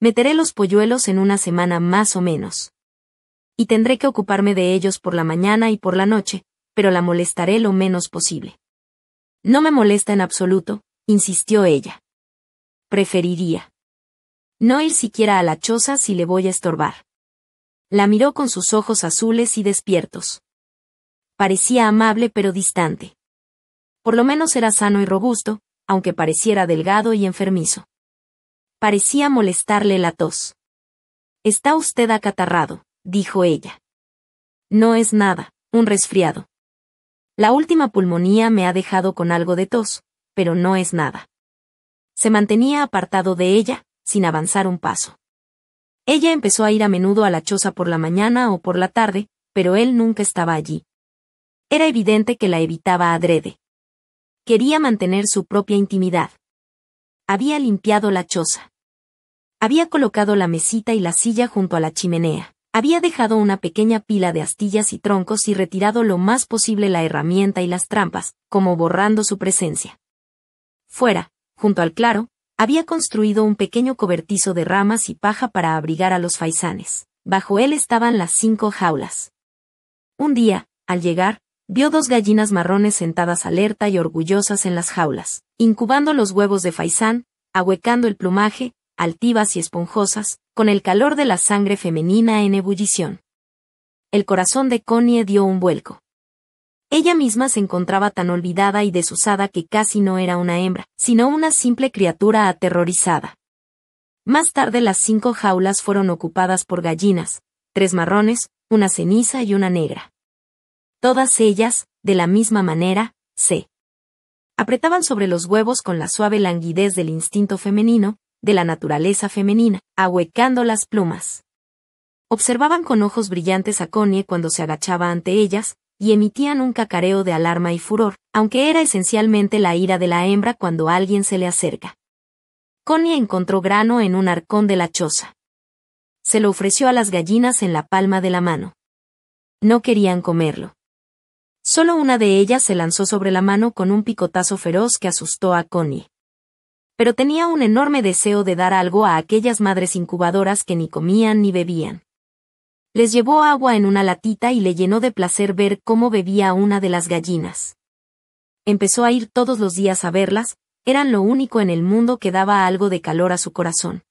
Meteré los polluelos en una semana más o menos y tendré que ocuparme de ellos por la mañana y por la noche, pero la molestaré lo menos posible. No me molesta en absoluto, insistió ella. Preferiría. No ir siquiera a la choza si le voy a estorbar. La miró con sus ojos azules y despiertos. Parecía amable pero distante. Por lo menos era sano y robusto, aunque pareciera delgado y enfermizo. Parecía molestarle la tos. Está usted acatarrado dijo ella. No es nada, un resfriado. La última pulmonía me ha dejado con algo de tos, pero no es nada. Se mantenía apartado de ella, sin avanzar un paso. Ella empezó a ir a menudo a la choza por la mañana o por la tarde, pero él nunca estaba allí. Era evidente que la evitaba adrede. Quería mantener su propia intimidad. Había limpiado la choza. Había colocado la mesita y la silla junto a la chimenea. Había dejado una pequeña pila de astillas y troncos y retirado lo más posible la herramienta y las trampas, como borrando su presencia. Fuera, junto al claro, había construido un pequeño cobertizo de ramas y paja para abrigar a los faisanes. Bajo él estaban las cinco jaulas. Un día, al llegar, vio dos gallinas marrones sentadas alerta y orgullosas en las jaulas, incubando los huevos de faisán, ahuecando el plumaje, altivas y esponjosas, con el calor de la sangre femenina en ebullición. El corazón de Connie dio un vuelco. Ella misma se encontraba tan olvidada y desusada que casi no era una hembra, sino una simple criatura aterrorizada. Más tarde las cinco jaulas fueron ocupadas por gallinas, tres marrones, una ceniza y una negra. Todas ellas, de la misma manera, se apretaban sobre los huevos con la suave languidez del instinto femenino, de la naturaleza femenina, ahuecando las plumas. Observaban con ojos brillantes a Connie cuando se agachaba ante ellas, y emitían un cacareo de alarma y furor, aunque era esencialmente la ira de la hembra cuando alguien se le acerca. Connie encontró grano en un arcón de la choza. Se lo ofreció a las gallinas en la palma de la mano. No querían comerlo. Solo una de ellas se lanzó sobre la mano con un picotazo feroz que asustó a Connie. Pero tenía un enorme deseo de dar algo a aquellas madres incubadoras que ni comían ni bebían. Les llevó agua en una latita y le llenó de placer ver cómo bebía una de las gallinas. Empezó a ir todos los días a verlas, eran lo único en el mundo que daba algo de calor a su corazón.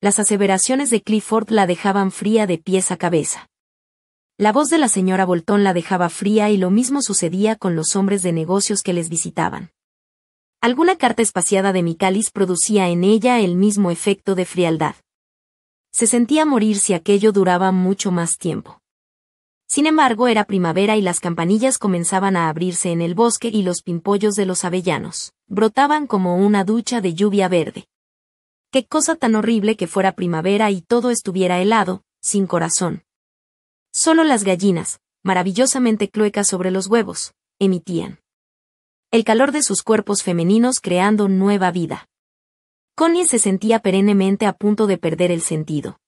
Las aseveraciones de Clifford la dejaban fría de pies a cabeza. La voz de la señora Boltón la dejaba fría y lo mismo sucedía con los hombres de negocios que les visitaban. Alguna carta espaciada de Micalis producía en ella el mismo efecto de frialdad. Se sentía morir si aquello duraba mucho más tiempo. Sin embargo, era primavera y las campanillas comenzaban a abrirse en el bosque y los pimpollos de los avellanos brotaban como una ducha de lluvia verde. Qué cosa tan horrible que fuera primavera y todo estuviera helado, sin corazón. Solo las gallinas, maravillosamente cluecas sobre los huevos, emitían. El calor de sus cuerpos femeninos creando nueva vida. Connie se sentía perennemente a punto de perder el sentido.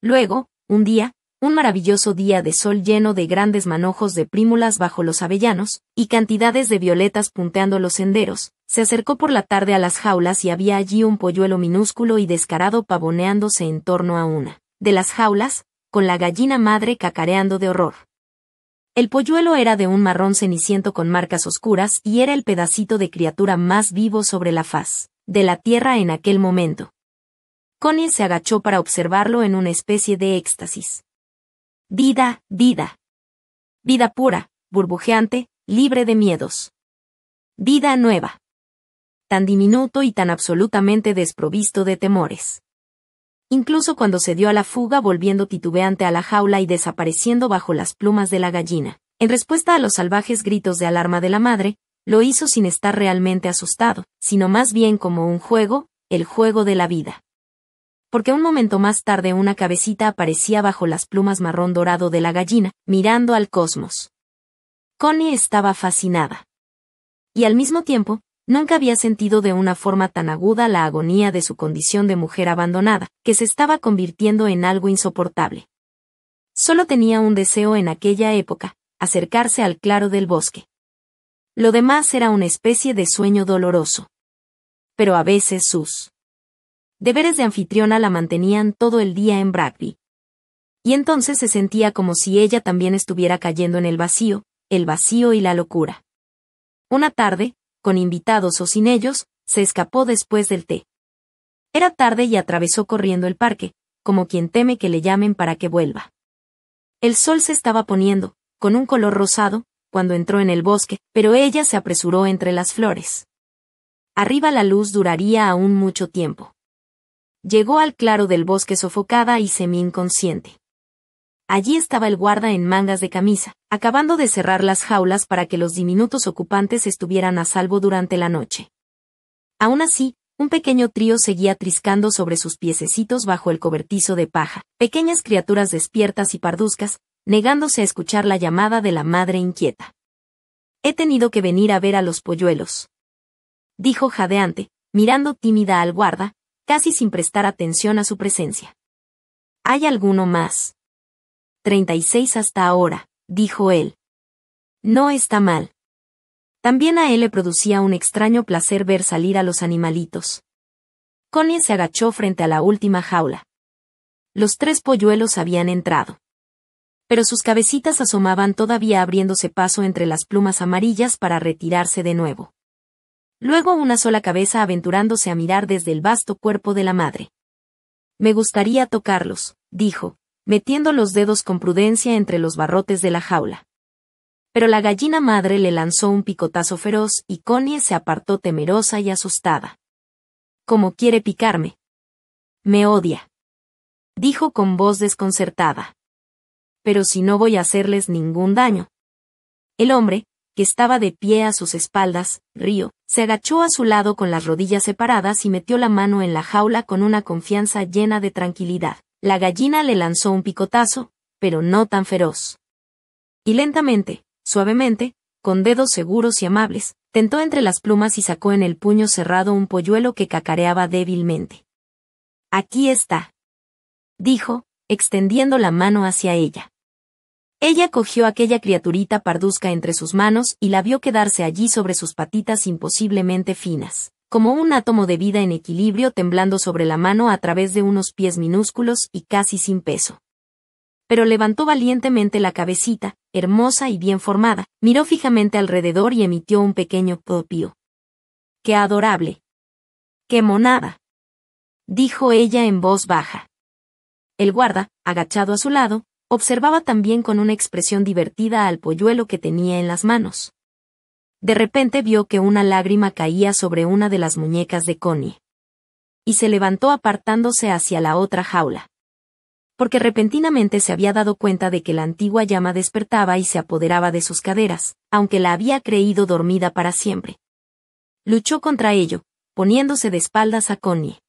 Luego, un día, un maravilloso día de sol lleno de grandes manojos de prímulas bajo los avellanos, y cantidades de violetas punteando los senderos, se acercó por la tarde a las jaulas y había allí un polluelo minúsculo y descarado pavoneándose en torno a una de las jaulas, con la gallina madre cacareando de horror. El polluelo era de un marrón ceniciento con marcas oscuras y era el pedacito de criatura más vivo sobre la faz de la tierra en aquel momento. Connie se agachó para observarlo en una especie de éxtasis. Vida, vida. Vida pura, burbujeante, libre de miedos. Vida nueva. Tan diminuto y tan absolutamente desprovisto de temores incluso cuando se dio a la fuga volviendo titubeante a la jaula y desapareciendo bajo las plumas de la gallina. En respuesta a los salvajes gritos de alarma de la madre, lo hizo sin estar realmente asustado, sino más bien como un juego, el juego de la vida. Porque un momento más tarde una cabecita aparecía bajo las plumas marrón dorado de la gallina, mirando al cosmos. Connie estaba fascinada. Y al mismo tiempo, Nunca había sentido de una forma tan aguda la agonía de su condición de mujer abandonada, que se estaba convirtiendo en algo insoportable. Solo tenía un deseo en aquella época, acercarse al claro del bosque. Lo demás era una especie de sueño doloroso. Pero a veces sus deberes de anfitriona la mantenían todo el día en Bradby. Y entonces se sentía como si ella también estuviera cayendo en el vacío, el vacío y la locura. Una tarde, con invitados o sin ellos, se escapó después del té. Era tarde y atravesó corriendo el parque, como quien teme que le llamen para que vuelva. El sol se estaba poniendo, con un color rosado, cuando entró en el bosque, pero ella se apresuró entre las flores. Arriba la luz duraría aún mucho tiempo. Llegó al claro del bosque sofocada y semi-inconsciente. Allí estaba el guarda en mangas de camisa, acabando de cerrar las jaulas para que los diminutos ocupantes estuvieran a salvo durante la noche. Aún así, un pequeño trío seguía triscando sobre sus piececitos bajo el cobertizo de paja, pequeñas criaturas despiertas y parduzcas, negándose a escuchar la llamada de la madre inquieta. He tenido que venir a ver a los polluelos. Dijo jadeante, mirando tímida al guarda, casi sin prestar atención a su presencia. ¿Hay alguno más? 36 hasta ahora, dijo él. No está mal. También a él le producía un extraño placer ver salir a los animalitos. Connie se agachó frente a la última jaula. Los tres polluelos habían entrado. Pero sus cabecitas asomaban todavía abriéndose paso entre las plumas amarillas para retirarse de nuevo. Luego una sola cabeza aventurándose a mirar desde el vasto cuerpo de la madre. Me gustaría tocarlos, dijo, metiendo los dedos con prudencia entre los barrotes de la jaula. Pero la gallina madre le lanzó un picotazo feroz y Connie se apartó temerosa y asustada. ¿Cómo quiere picarme? Me odia. Dijo con voz desconcertada. Pero si no voy a hacerles ningún daño. El hombre, que estaba de pie a sus espaldas, río, se agachó a su lado con las rodillas separadas y metió la mano en la jaula con una confianza llena de tranquilidad la gallina le lanzó un picotazo, pero no tan feroz. Y lentamente, suavemente, con dedos seguros y amables, tentó entre las plumas y sacó en el puño cerrado un polluelo que cacareaba débilmente. Aquí está. Dijo, extendiendo la mano hacia ella. Ella cogió aquella criaturita parduzca entre sus manos y la vio quedarse allí sobre sus patitas imposiblemente finas, como un átomo de vida en equilibrio temblando sobre la mano a través de unos pies minúsculos y casi sin peso. Pero levantó valientemente la cabecita, hermosa y bien formada, miró fijamente alrededor y emitió un pequeño propio. ¡Qué adorable! ¡Qué monada! dijo ella en voz baja. El guarda, agachado a su lado, observaba también con una expresión divertida al polluelo que tenía en las manos. De repente vio que una lágrima caía sobre una de las muñecas de Connie. Y se levantó apartándose hacia la otra jaula. Porque repentinamente se había dado cuenta de que la antigua llama despertaba y se apoderaba de sus caderas, aunque la había creído dormida para siempre. Luchó contra ello, poniéndose de espaldas a Connie.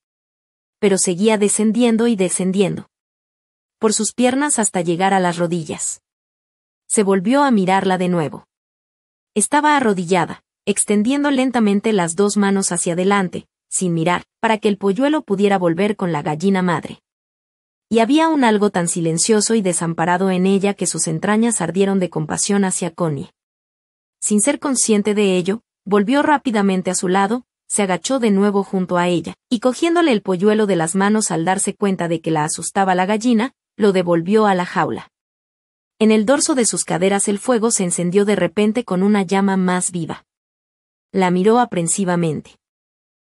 Pero seguía descendiendo y descendiendo por sus piernas hasta llegar a las rodillas. Se volvió a mirarla de nuevo. Estaba arrodillada, extendiendo lentamente las dos manos hacia adelante, sin mirar, para que el polluelo pudiera volver con la gallina madre. Y había un algo tan silencioso y desamparado en ella que sus entrañas ardieron de compasión hacia Connie. Sin ser consciente de ello, volvió rápidamente a su lado, se agachó de nuevo junto a ella, y cogiéndole el polluelo de las manos al darse cuenta de que la asustaba la gallina, lo devolvió a la jaula. En el dorso de sus caderas el fuego se encendió de repente con una llama más viva. La miró aprensivamente.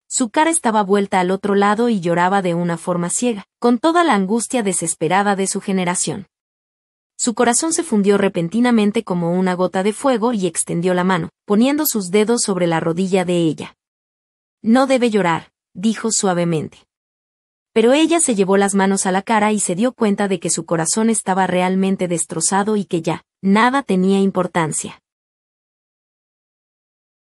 Su cara estaba vuelta al otro lado y lloraba de una forma ciega, con toda la angustia desesperada de su generación. Su corazón se fundió repentinamente como una gota de fuego y extendió la mano, poniendo sus dedos sobre la rodilla de ella. No debe llorar, dijo suavemente. Pero ella se llevó las manos a la cara y se dio cuenta de que su corazón estaba realmente destrozado y que ya, nada tenía importancia.